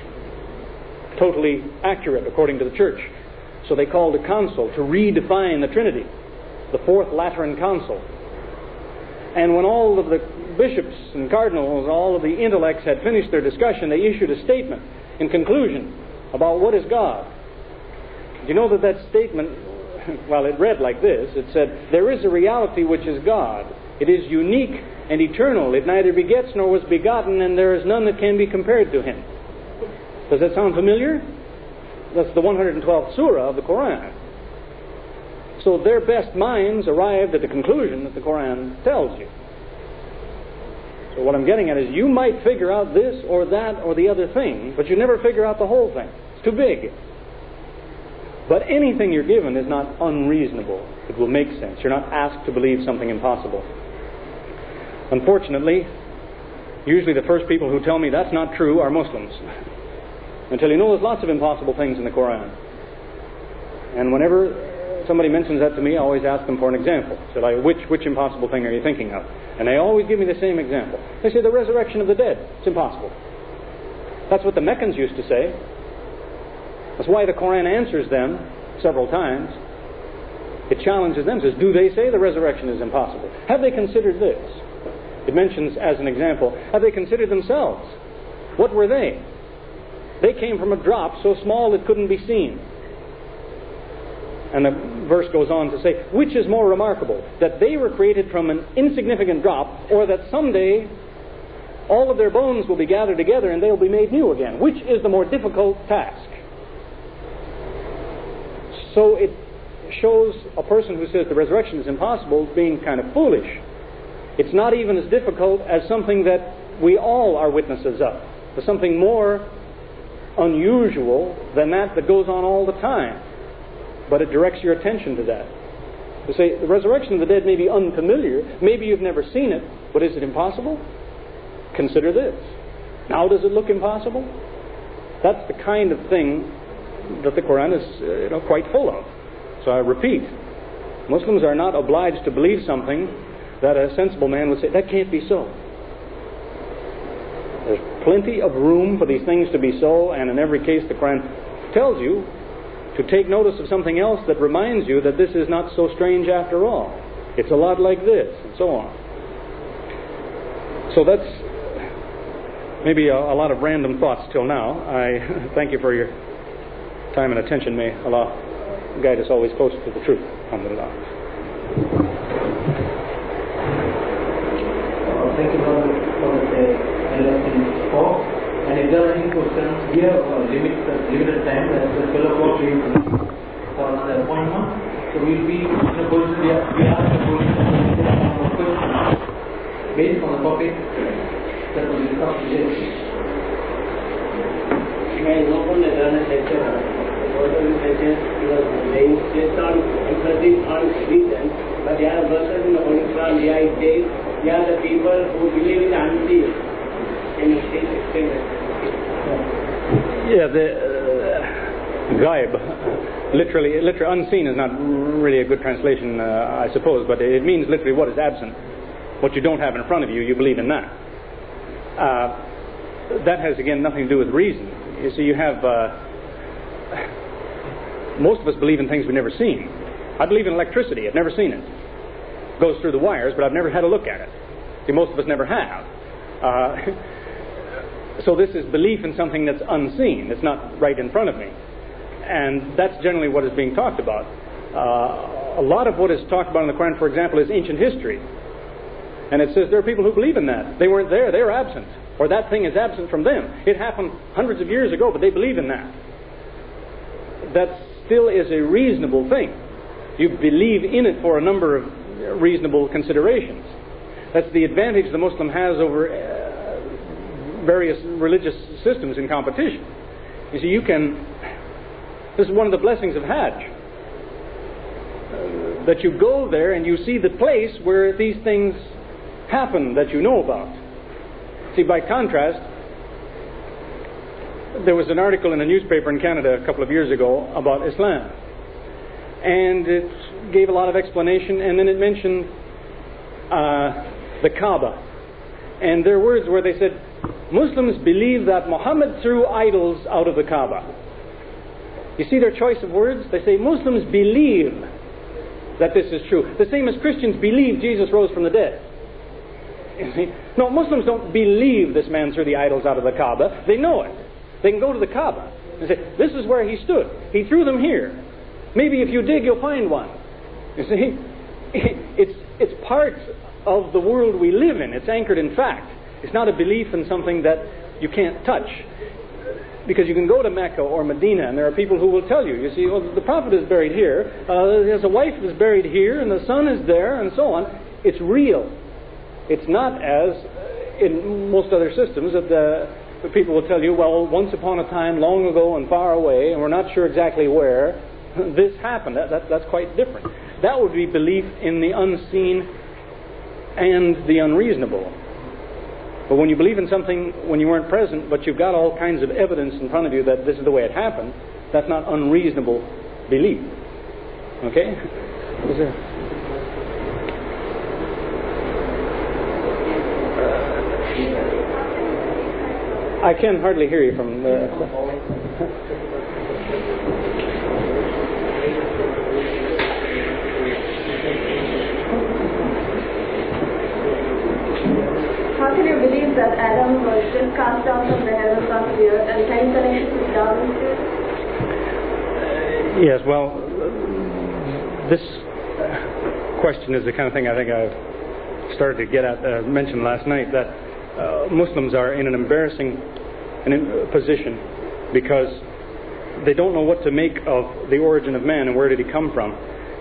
totally accurate according to the church? So they called a council to redefine the Trinity, the Fourth Lateran Council. And when all of the bishops and cardinals, all of the intellects had finished their discussion, they issued a statement in conclusion about what is God. You know that that statement, *laughs* well, it read like this it said, There is a reality which is God. It is unique and eternal. It neither begets nor was begotten, and there is none that can be compared to him. Does that sound familiar? That's the 112th surah of the Quran. So their best minds arrived at the conclusion that the Quran tells you. So what I'm getting at is you might figure out this or that or the other thing, but you never figure out the whole thing. It's too big. But anything you're given is not unreasonable. It will make sense. You're not asked to believe something impossible. Unfortunately, usually the first people who tell me that's not true are Muslims. Until you know there's lots of impossible things in the Quran. And whenever somebody mentions that to me, I always ask them for an example. So like, which, which impossible thing are you thinking of? And they always give me the same example. They say the resurrection of the dead. It's impossible. That's what the Meccans used to say. That's why the Quran answers them several times. It challenges them, says, Do they say the resurrection is impossible? Have they considered this? It mentions, as an example, have they considered themselves? What were they? They came from a drop so small it couldn't be seen. And the verse goes on to say, which is more remarkable, that they were created from an insignificant drop, or that someday all of their bones will be gathered together and they'll be made new again? Which is the more difficult task? So it shows a person who says the resurrection is impossible being kind of foolish. It's not even as difficult as something that we all are witnesses of. There's something more unusual than that that goes on all the time. But it directs your attention to that. To say the resurrection of the dead may be unfamiliar, maybe you've never seen it, but is it impossible? Consider this. Now, does it look impossible? That's the kind of thing that the Quran is uh, you know, quite full of. So I repeat, Muslims are not obliged to believe something that a sensible man would say, that can't be so. There's plenty of room for these things to be so, and in every case, the Quran tells you to take notice of something else that reminds you that this is not so strange after all. It's a lot like this, and so on. So that's maybe a, a lot of random thoughts till now. I *laughs* thank you for your time and attention. May Allah guide us always closer to the truth. Alhamdulillah. thank you for the, for the talk. And if there are any questions, we have uh, limit, uh, limited time, as the fellow court for another appointment. So we'll be in a position, we are, we are in a position to ask more questions based on the topic that was discussed today. May I open the learner lecture? Are the lectures? Because they insist on emphasis on reason, but there are verses in the Holy Quran where it says, they are the people who believe in unseen. Can you please explain that? Yeah, the uh, gaib, literally, literally unseen is not really a good translation, uh, I suppose, but it means literally what is absent. What you don't have in front of you, you believe in that. Uh, that has again nothing to do with reason. You see, you have uh, most of us believe in things we've never seen. I believe in electricity. I've never seen it. it goes through the wires, but I've never had a look at it. See, most of us never have. Uh, *laughs* so this is belief in something that's unseen. It's not right in front of me, and that's generally what is being talked about. Uh, a lot of what is talked about in the Quran, for example, is ancient history. And it says there are people who believe in that. They weren't there, they were absent. Or that thing is absent from them. It happened hundreds of years ago, but they believe in that. That still is a reasonable thing. You believe in it for a number of reasonable considerations. That's the advantage the Muslim has over uh, various religious systems in competition. You see, you can. This is one of the blessings of Hajj. Uh, that you go there and you see the place where these things happen that you know about. See, by contrast, there was an article in a newspaper in Canada a couple of years ago about Islam. And it gave a lot of explanation, and then it mentioned uh, the Kaaba. And their words were they said, Muslims believe that Muhammad threw idols out of the Kaaba. You see their choice of words? They say Muslims believe that this is true. The same as Christians believe Jesus rose from the dead. *laughs* No, Muslims don't believe this man threw the idols out of the Kaaba. They know it. They can go to the Kaaba and say, This is where he stood. He threw them here. Maybe if you dig, you'll find one. You see? *laughs* It's, it's part of the world we live in. It's anchored in fact. It's not a belief in something that you can't touch. Because you can go to Mecca or Medina, and there are people who will tell you, you see, well, the prophet is buried here, uh, a wife is buried here, and the son is there, and so on. It's real. It's not as in most other systems that the, the people will tell you, well, once upon a time, long ago and far away, and we're not sure exactly where, *laughs* this happened. That, that, that's quite different. That would be belief in the unseen and the unreasonable. But when you believe in something when you weren't present, but you've got all kinds of evidence in front of you that this is the way it happened, that's not unreasonable belief. Okay? I can hardly hear you from the. How can you believe that Adam was just cast down from the heavens of the earth and can you connect it to Yes, well, this question is the kind of thing I think I started to get at, uh, mentioned last night, that uh, Muslims are in an embarrassing position because they don't know what to make of the origin of man and where did he come from.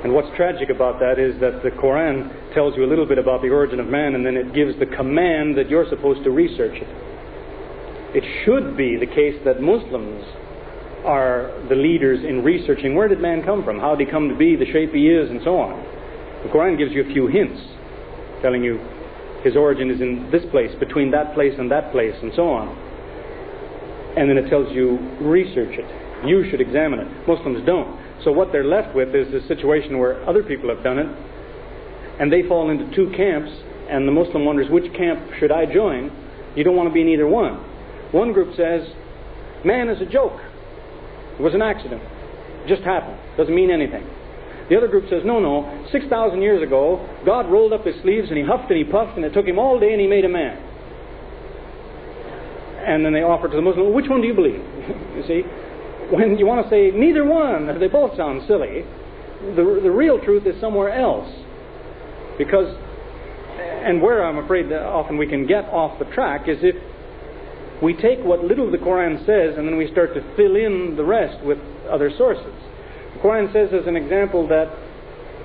And what's tragic about that is that the Quran tells you a little bit about the origin of man and then it gives the command that you're supposed to research it. It should be the case that Muslims are the leaders in researching where did man come from, how did he come to be, the shape he is, and so on. The Quran gives you a few hints, telling you his origin is in this place, between that place and that place, and so on. And then it tells you research it. You should examine it. Muslims don't. So what they're left with is a situation where other people have done it, and they fall into two camps, and the Muslim wonders, which camp should I join? You don't want to be in either one. One group says, man is a joke. It was an accident. It just happened. Doesn't mean anything. The other group says, no, no, 6,000 years ago, God rolled up his sleeves and he huffed and he puffed and it took him all day and he made a man. And then they offer to the Muslim, well, which one do you believe? *laughs* you see? When you want to say neither one, they both sound silly, the, the real truth is somewhere else. Because, and where I'm afraid that often we can get off the track is if we take what little the Quran says and then we start to fill in the rest with other sources. The Quran says, as an example, that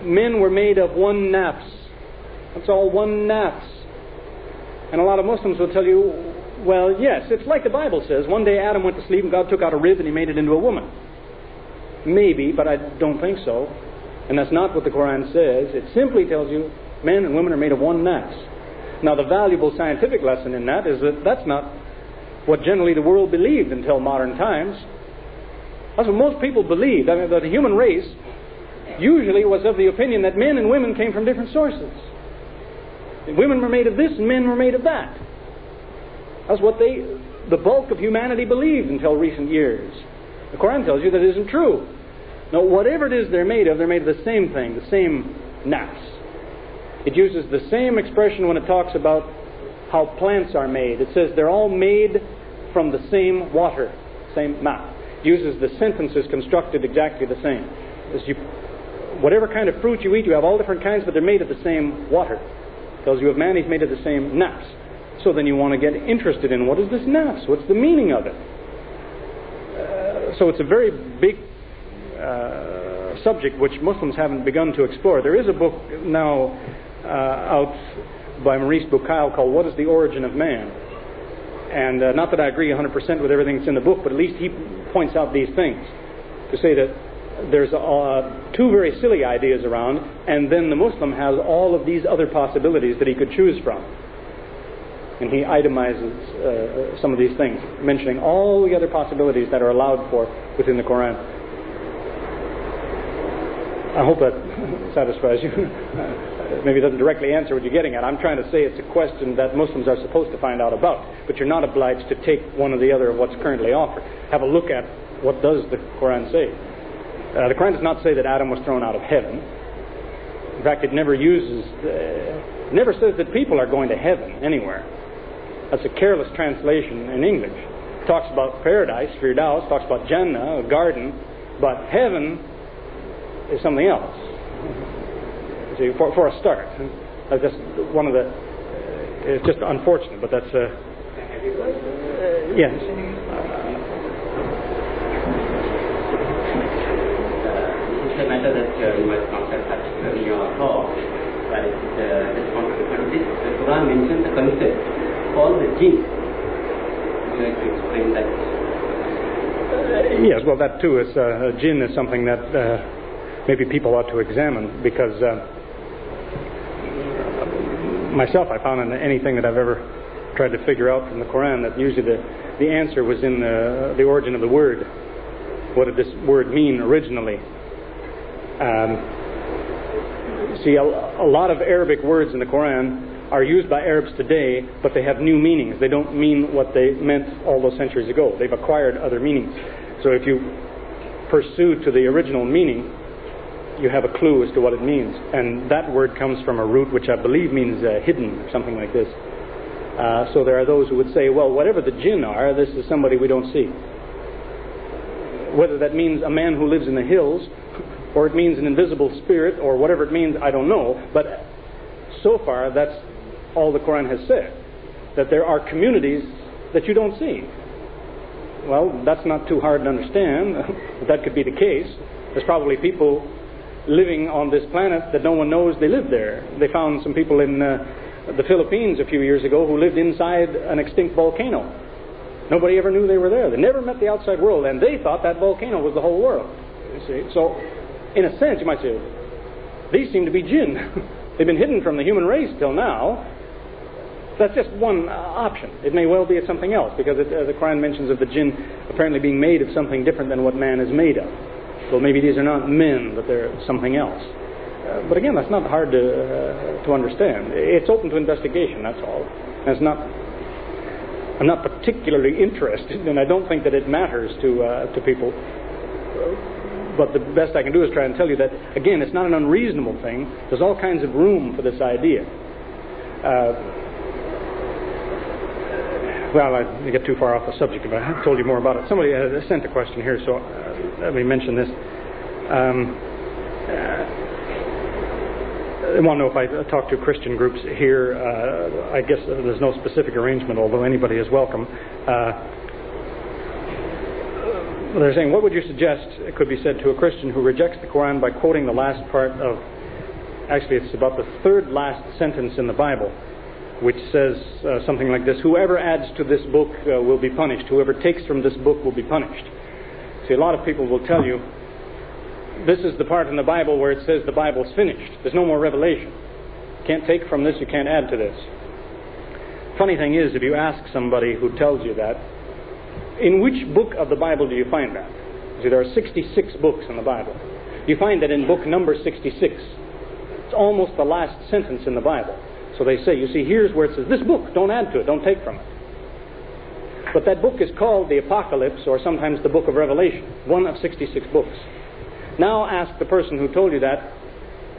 men were made of one nafs. That's all one nafs. And a lot of Muslims will tell you, well, yes, it's like the Bible says. One day Adam went to sleep and God took out a rib and he made it into a woman. Maybe, but I don't think so. And that's not what the Quran says. It simply tells you men and women are made of one mass. Now, the valuable scientific lesson in that is that that's not what generally the world believed until modern times. That's what most people believed. I mean, that the human race usually was of the opinion that men and women came from different sources. Women were made of this and men were made of that. That's what they, the bulk of humanity believed until recent years. The Quran tells you that isn't true. Now, whatever it is they're made of, they're made of the same thing, the same nafs. It uses the same expression when it talks about how plants are made. It says they're all made from the same water, same ma. Uses the sentences constructed exactly the same. As you, whatever kind of fruit you eat, you have all different kinds, but they're made of the same water. Tells you of man, he's made of the same nafs. So then you want to get interested in what is this nafs? What's the meaning of it? Uh, so it's a very big uh, subject which Muslims haven't begun to explore. There is a book now uh, out by Maurice Bucaille called What is the Origin of Man? And uh, not that I agree 100% with everything that's in the book, but at least he points out these things to say that there's uh, two very silly ideas around, and then the Muslim has all of these other possibilities that he could choose from. And he itemizes uh, some of these things, mentioning all the other possibilities that are allowed for within the Quran. I hope that satisfies you. *laughs* Maybe it doesn't directly answer what you're getting at. I'm trying to say it's a question that Muslims are supposed to find out about, but you're not obliged to take one or the other of what's currently offered. Have a look at what does the Quran say. Uh, the Quran does not say that Adam was thrown out of heaven. In fact, it never uses, uh, never says that people are going to heaven anywhere. That's a careless translation in English. It talks about paradise, Firdaus, talks about Jannah, a garden, but heaven is something else. See, for, for a start. That's just one of the. Uh, it's just unfortunate, but that's. Uh, yes. A matter that uh, you might not have touched in your talk, but uh, just wanted to this. The Quran mentions the concept called the jinn. Would you like to explain that? Uh, yes, well, that too is uh, jinn is something that uh, maybe people ought to examine because uh, myself I found in anything that I've ever tried to figure out from the Quran that usually the, the answer was in the, the origin of the word. What did this word mean originally? Um, see, a, a lot of Arabic words in the Quran are used by Arabs today, but they have new meanings. They don't mean what they meant all those centuries ago. They've acquired other meanings. So if you pursue to the original meaning, you have a clue as to what it means. And that word comes from a root which I believe means uh, hidden or something like this. Uh, so there are those who would say, well, whatever the jinn are, this is somebody we don't see. Whether that means a man who lives in the hills, or it means an invisible spirit, or whatever it means, I don't know. But so far, that's all the Quran has said. That there are communities that you don't see. Well, that's not too hard to understand. *laughs* that could be the case. There's probably people living on this planet that no one knows they live there. They found some people in uh, the Philippines a few years ago who lived inside an extinct volcano. Nobody ever knew they were there. They never met the outside world, and they thought that volcano was the whole world. You see, so in a sense, you might say, these seem to be jinn. *laughs* They've been hidden from the human race till now. That's just one uh, option. It may well be something else, because it, uh, the Quran mentions of the jinn apparently being made of something different than what man is made of. Well, maybe these are not men, but they're something else. Uh, but again, that's not hard to, uh, to understand. It's open to investigation, that's all. And not, I'm not particularly interested, and I don't think that it matters to, uh, to people. But the best I can do is try and tell you that, again, it's not an unreasonable thing. There's all kinds of room for this idea. Well, I get too far off the subject, but I told you more about it. Somebody uh, sent a question here, so uh, let me mention this. Um, uh, I want to know if I talk to Christian groups here. Uh, I guess there's no specific arrangement, although anybody is welcome. Uh, they're saying, what would you suggest could be said to a Christian who rejects the Quran by quoting the last part of, actually, it's about the third last sentence in the Bible, which says uh, something like this Whoever adds to this book uh, will be punished, whoever takes from this book will be punished. See, a lot of people will tell you this is the part in the Bible where it says the Bible's finished. There's no more revelation. You Can't take from this, you can't add to this. Funny thing is, if you ask somebody who tells you that, in which book of the Bible do you find that? See, there are 66 books in the Bible. You find that in book number 66. It's almost the last sentence in the Bible. So they say, you see, here's where it says, this book, don't add to it, don't take from it. But that book is called the Apocalypse, or sometimes the book of Revelation, one of 66 books. Now ask the person who told you that,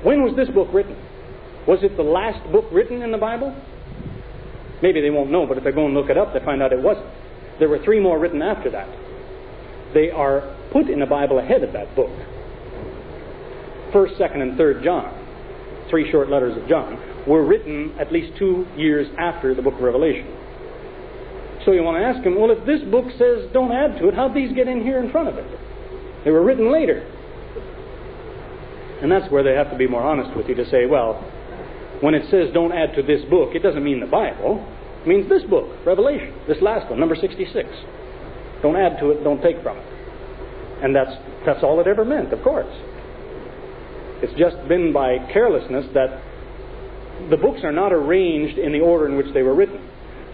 when was this book written? Was it the last book written in the Bible? Maybe they won't know, but if they go and look it up, they find out it wasn't. There were three more written after that. They are put in the Bible ahead of that book. First, second, and third John, three short letters of John, were written at least two years after the book of Revelation. So you want to ask them, well, if this book says don't add to it, how'd these get in here in front of it? They were written later. And that's where they have to be more honest with you to say, well, when it says don't add to this book, it doesn't mean the Bible. It means this book, Revelation, this last one, number 66. Don't add to it, don't take from it. And that's, that's all it ever meant, of course. It's just been by carelessness that the books are not arranged in the order in which they were written.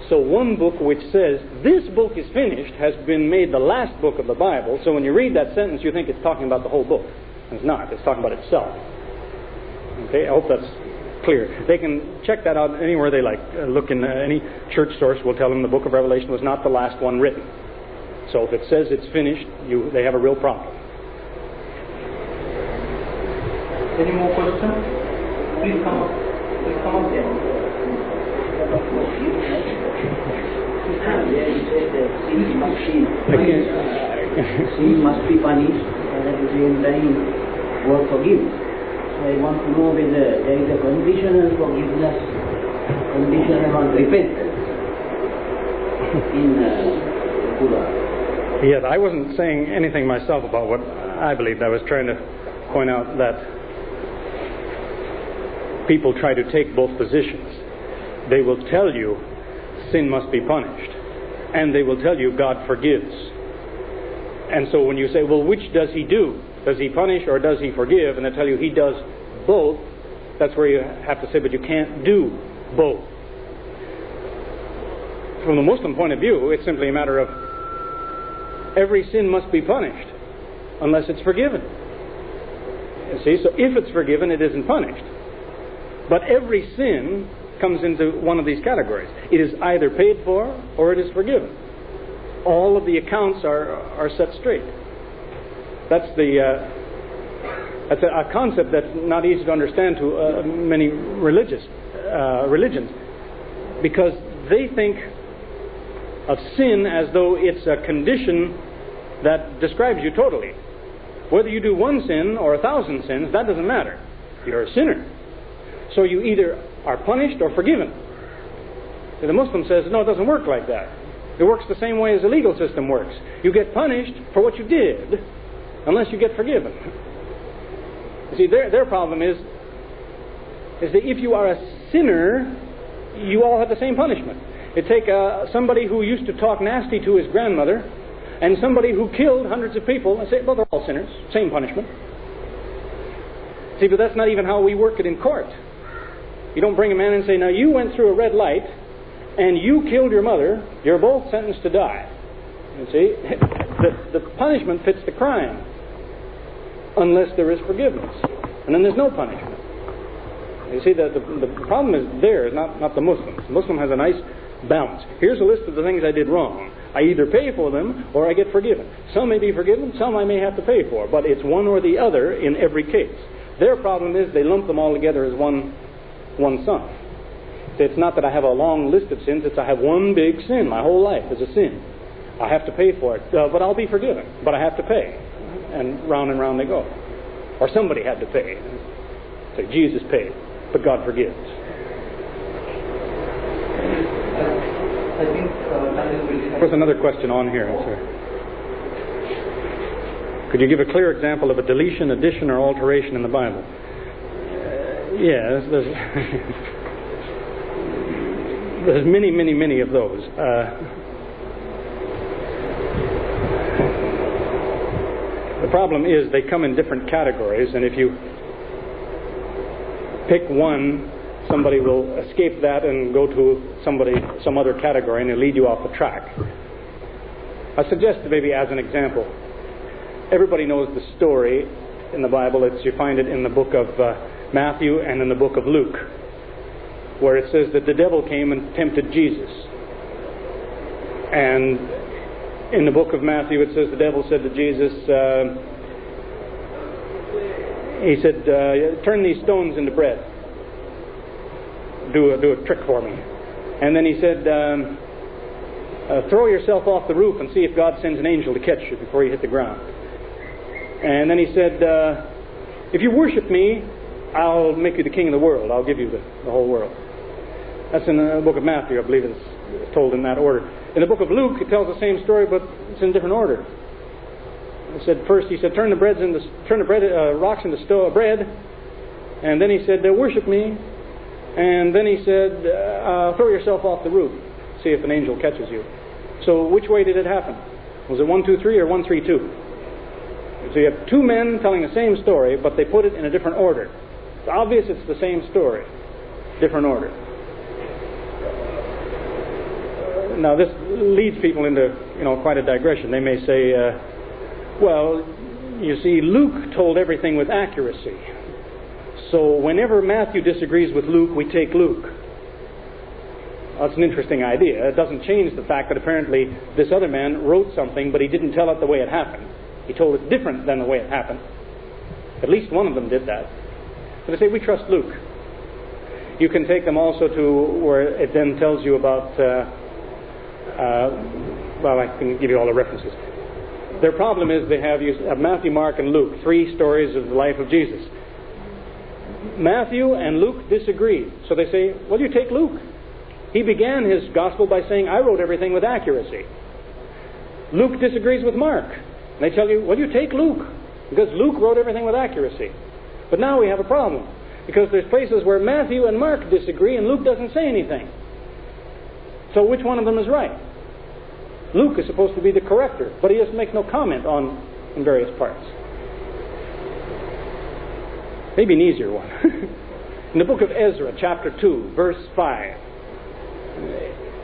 So one book which says, this book is finished, has been made the last book of the Bible. So when you read that sentence, you think it's talking about the whole book. It's not. It's talking about itself. Okay, I hope that's clear. They can check that out anywhere they like. Uh, look in uh, any church source will tell them the book of Revelation was not the last one written. So if it says it's finished, you, they have a real problem. Any more questions? Please come up. Please come up here. sin must be punished and at the same time God forgives. So I want to know whether there is a conditional forgiveness, conditional on repentance in uh, Quran. Yes, I wasn't saying anything myself about what I believed. I was trying to point out that people try to take both positions. They will tell you sin must be punished, and they will tell you God forgives. And so when you say, well, which does he do? Does he punish or does he forgive? And they tell you he does both. That's where you have to say, but you can't do both. From the Muslim point of view, it's simply a matter of every sin must be punished unless it's forgiven. You see, so if it's forgiven, it isn't punished. But every sin comes into one of these categories. It is either paid for or it is forgiven all of the accounts are, are set straight. That's the uh, that's a, a, concept that's not easy to understand to uh, many religious uh, religions, because they think of sin as though it's a condition that describes you totally. Whether you do one sin or a thousand sins, that doesn't matter. You're a sinner. So you either are punished or forgiven. See, the Muslim says, no, it doesn't work like that. It works the same way as the legal system works. You get punished for what you did, unless you get forgiven. You see, their, their problem is, is that if you are a sinner, you all have the same punishment. It take uh, somebody who used to talk nasty to his grandmother and somebody who killed hundreds of people and say, well, they're all sinners, same punishment. See, but that's not even how we work it in court. You don't bring a man and say, now you went through a red light and you killed your mother, you're both sentenced to die. You see, the, the punishment fits the crime unless there is forgiveness. And then there's no punishment. You see, the, the, the problem is theirs, not, not the Muslims. The Muslim has a nice balance. Here's a list of the things I did wrong. I either pay for them or I get forgiven. Some may be forgiven, some I may have to pay for, but it's one or the other in every case. Their problem is they lump them all together as one, one sum. It's not that I have a long list of sins, it's I have one big sin. My whole life is a sin. I have to pay for it, uh, but I'll be forgiven. But I have to pay. And round and round they go. Or somebody had to pay. Say, Jesus paid, but God forgives. I think uh, There's another question on here, sir. Could you give a clear example of a deletion, addition, or alteration in the Bible? Yes, there's, there's many, many, many of those. Uh, the problem is they come in different categories, and if you pick one, somebody will escape that and go to somebody, some other category, and it'll lead you off the track. I suggest maybe as an example, everybody knows the story in the Bible. It's, you find it in the book of uh, Matthew and in the book of Luke, where it says that the devil came and tempted Jesus. And in the book of Matthew, it says the devil said to Jesus, uh, he said, uh, turn these stones into bread. Do a, do a trick for me. And then he said, um, uh, throw yourself off the roof and see if God sends an angel to catch you before you hit the ground. And then he said, uh, if you worship me, I'll make you the king of the world. I'll give you the, the whole world. That's in the book of Matthew, I believe it's told in that order. In the book of Luke, it tells the same story, but it's in a different order. He said first, he said, turn the breads into turn the bread uh, rocks into sto- bread, and then he said, uh, worship me, and then he said, uh, throw yourself off the roof, see if an angel catches you. So which way did it happen? Was it one two three or one three two? So you have two men telling the same story, but they put it in a different order. It's obvious it's the same story, different order. Now this leads people into you know quite a digression. They may say, uh, well, you see, Luke told everything with accuracy. So whenever Matthew disagrees with Luke, we take Luke. That's an interesting idea. It doesn't change the fact that apparently this other man wrote something, but he didn't tell it the way it happened. He told it different than the way it happened. At least one of them did that. So they say, we trust Luke. You can take them also to where it then tells you about, uh, uh, well, I can give you all the references. Their problem is they have, have Matthew, Mark, and Luke, three stories of the life of Jesus. Matthew and Luke disagree. So they say, well, you take Luke. He began his gospel by saying, I wrote everything with accuracy. Luke disagrees with Mark. And they tell you, well, you take Luke, because Luke wrote everything with accuracy. But now we have a problem, because there's places where Matthew and Mark disagree, and Luke doesn't say anything. So which one of them is right? Luke is supposed to be the corrector, but he doesn't make no comment on in various parts. Maybe an easier one. *laughs* in the book of Ezra, chapter 2, verse 5,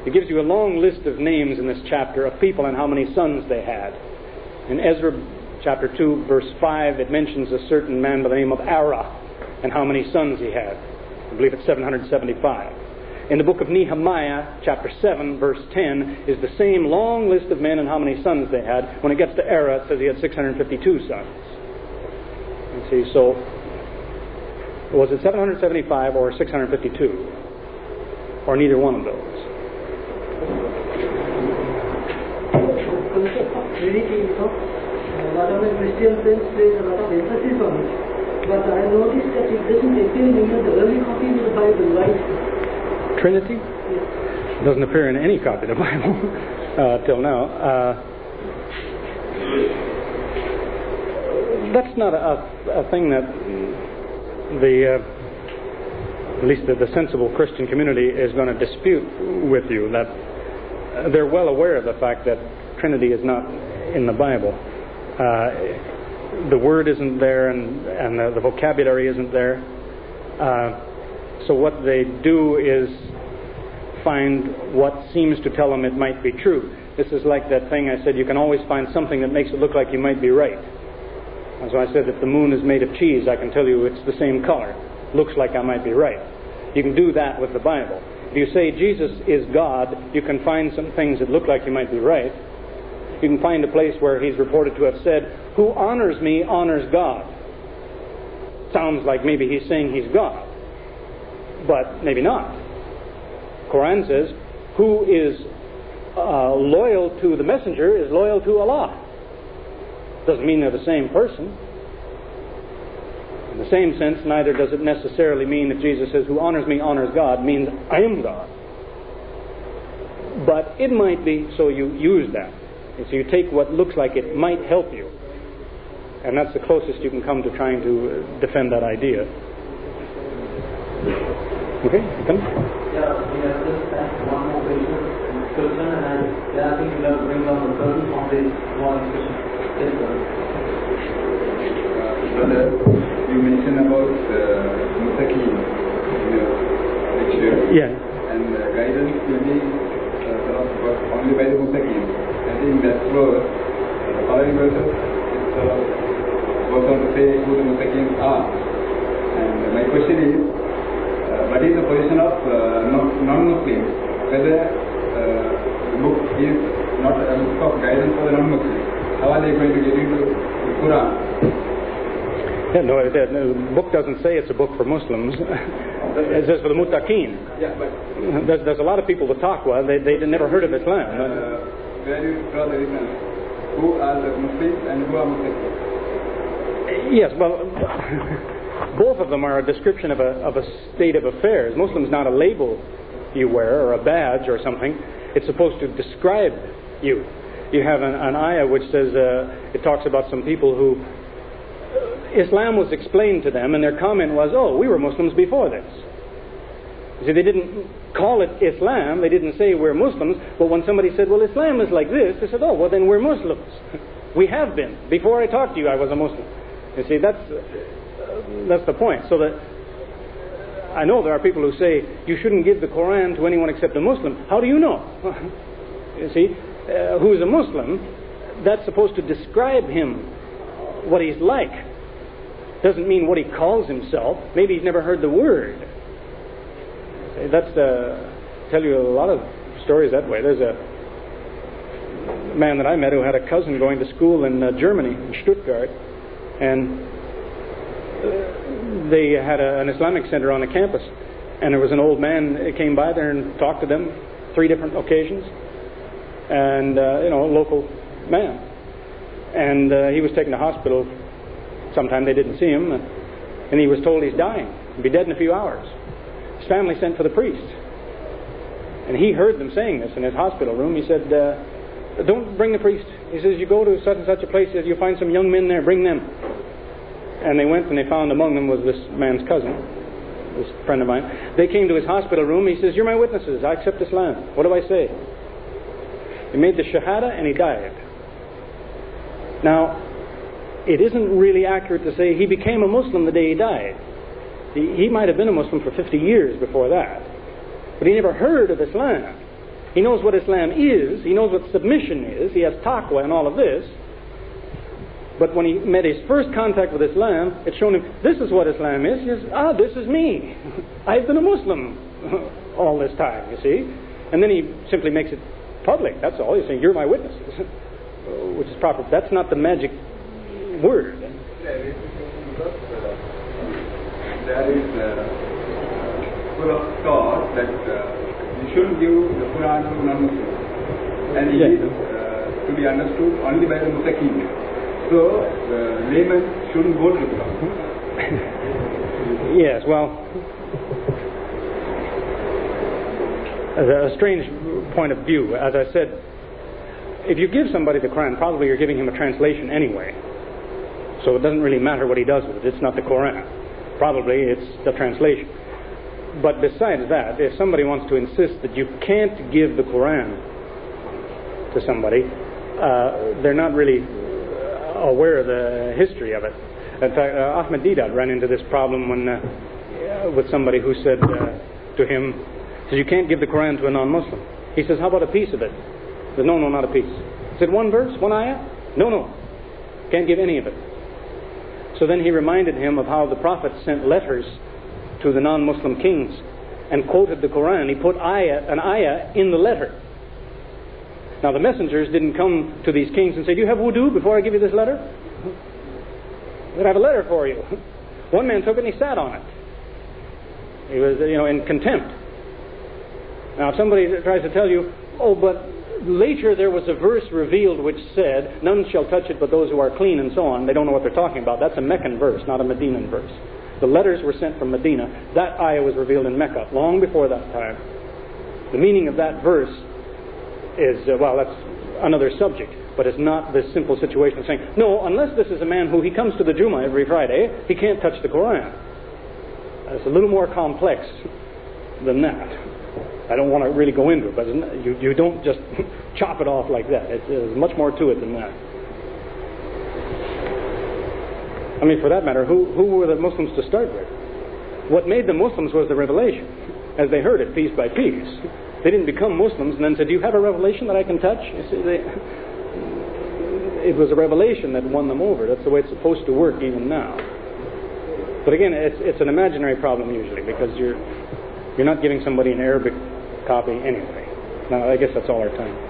it gives you a long list of names in this chapter of people and how many sons they had. And Ezra chapter 2, verse 5, it mentions a certain man by the name of Arah and how many sons he had. I believe it's 775. In the book of Nehemiah, chapter 7, verse 10, is the same long list of men and how many sons they had. When it gets to Arah, it says he had 652 sons. You see, so was it 775 or 652? Or neither one of those? My Christian friends place a lot of emphasis on it. But I noticed that it doesn't appear in any of the early copies of the Bible, right? Trinity Yes. doesn't appear in any copy of the Bible *laughs* uh, till now. Uh, that's not a, a thing that the uh, at least the, the sensible Christian community is going to dispute with you. That they're well aware of the fact that Trinity is not in the Bible. Uh, the word isn't there, and and the, the vocabulary isn't there. Uh, so what they do is find what seems to tell them it might be true. This is like that thing I said, you can always find something that makes it look like you might be right. And so I said, if the moon is made of cheese, I can tell you it's the same color. Looks like I might be right. You can do that with the Bible. If you say Jesus is God, you can find some things that look like you might be right. You can find a place where he's reported to have said, Who honors me honors God. Sounds like maybe he's saying he's God, but maybe not. Quran says, Who is uh, loyal to the messenger is loyal to Allah. Doesn't mean they're the same person. In the same sense, neither does it necessarily mean that Jesus says, Who honors me honors God, means I am God. But it might be, so you use that. And so you take what looks like it might help you. And that's the closest you can come to trying to uh, defend that idea. Okay, come. Yeah, we have just one more patient, question, and yeah, I think we'll bring down the curtain on this one question. Yes, sir. Brother, you mentioned about uh, Mutaki in your lecture. Yeah. And uh, guidance will be uh, sort of got only by the Mutaki. Think that verse, uh, the following verses, it sort of goes on to say who the Mutakims are. And my question is, uh, what is the position of uh, non- non-Muslims? Whether uh, the book is not a book of guidance for the non-Muslims. How are they going to get into the Quran? Yeah, no, the, the book doesn't say it's a book for Muslims. it says for the muttaqeen. Yeah, but There's, there's a lot of people with taqwa, they, they never heard of Islam. uh, Who are the Muslims and who are Muslims? Yes, well, both of them are a description of a, of a state of affairs. Muslim's not a label you wear or a badge or something. It's supposed to describe you. You have an, an ayah which says, uh, it talks about some people who Islam was explained to them, and their comment was, oh, we were Muslims before this. See, they didn't call it Islam, they didn't say we're Muslims, but when somebody said, well, Islam is like this, they said, oh, well, then we're Muslims. *laughs* we have been. Before I talked to you, I was a Muslim. You see, that's, uh, that's the point. So that I know there are people who say you shouldn't give the Quran to anyone except a Muslim. How do you know? *laughs* you see, uh, who is a Muslim, that's supposed to describe him, what he's like. Doesn't mean what he calls himself. Maybe he's never heard the word. That's uh, tell you a lot of stories that way. There's a man that I met who had a cousin going to school in uh, Germany, in Stuttgart, and they had a, an Islamic center on the campus, and there was an old man that came by there and talked to them three different occasions, and uh, you know, a local man, and uh, he was taken to hospital. Sometime they didn't see him, and he was told he's dying, he'll be dead in a few hours. His family sent for the priest, and he heard them saying this in his hospital room. He said. Uh, don't bring the priest. He says, you go to such and such a place, you'll find some young men there, bring them. And they went and they found among them was this man's cousin, this friend of mine. They came to his hospital room. He says, You're my witnesses. I accept Islam. What do I say? He made the Shahada and he died. Now, it isn't really accurate to say he became a Muslim the day he died. He, might have been a Muslim for 50 years before that. But he never heard of Islam. He knows what Islam is. He knows what submission is. He has taqwa and all of this. But when he met his first contact with Islam, it showed him this is what Islam is. He says, ah, this is me. *laughs* I've been a Muslim *laughs* all this time, you see. And then he simply makes it public. That's all. He's saying, you're my witnesses, *laughs* which is proper. That's not the magic word. There is a school of thought that uh, you shouldn't give the Quran to non-Muslims. And it Yeah. is uh, to be understood only by the Mutaqin. So the layman shouldn't go to the Quran. *laughs* Yes, well, a strange point of view. As I said, if you give somebody the Quran, probably you're giving him a translation anyway. So it doesn't really matter what he does with it. It's not the Quran. Probably it's the translation. But besides that, if somebody wants to insist that you can't give the Quran to somebody, uh, they're not really aware of the history of it. In fact, uh, Ahmed Deedat ran into this problem when uh, with somebody who said uh, to him, says, you can't give the Quran to a non-Muslim. He says, how about a piece of it? He said, no, no, not a piece. He said, one verse, one ayah? No, no, can't give any of it. So then he reminded him of how the Prophet sent letters to the non Muslim kings and quoted the Quran. He put ayah, an ayah in the letter. Now, the messengers didn't come to these kings and say, Do you have wudu before I give you this letter? I have a letter for you. *laughs* One man took it and he sat on it. He was, you know, in contempt. Now, if somebody tries to tell you, oh, but later there was a verse revealed which said, None shall touch it but those who are clean, and so on, they don't know what they're talking about. That's a Meccan verse, not a Medinan verse. The letters were sent from Medina. That ayah was revealed in Mecca long before that time. The meaning of that verse is, uh, well, that's another subject, but it's not this simple situation of saying, no, unless this is a man who he comes to the Juma every Friday, he can't touch the Quran. It's a little more complex than that. I don't want to really go into it, but you, you don't just *laughs* chop it off like that. There's much more to it than that. I mean, for that matter, who, who were the Muslims to start with? What made them Muslims was the revelation, as they heard it piece by piece. They didn't become Muslims and then said, Do you have a revelation that I can touch? See, they, it was a revelation that won them over. That's the way it's supposed to work even now. But again, it's, it's an imaginary problem usually because you're, you're not giving somebody an Arabic copy anyway. Now, I guess that's all our time.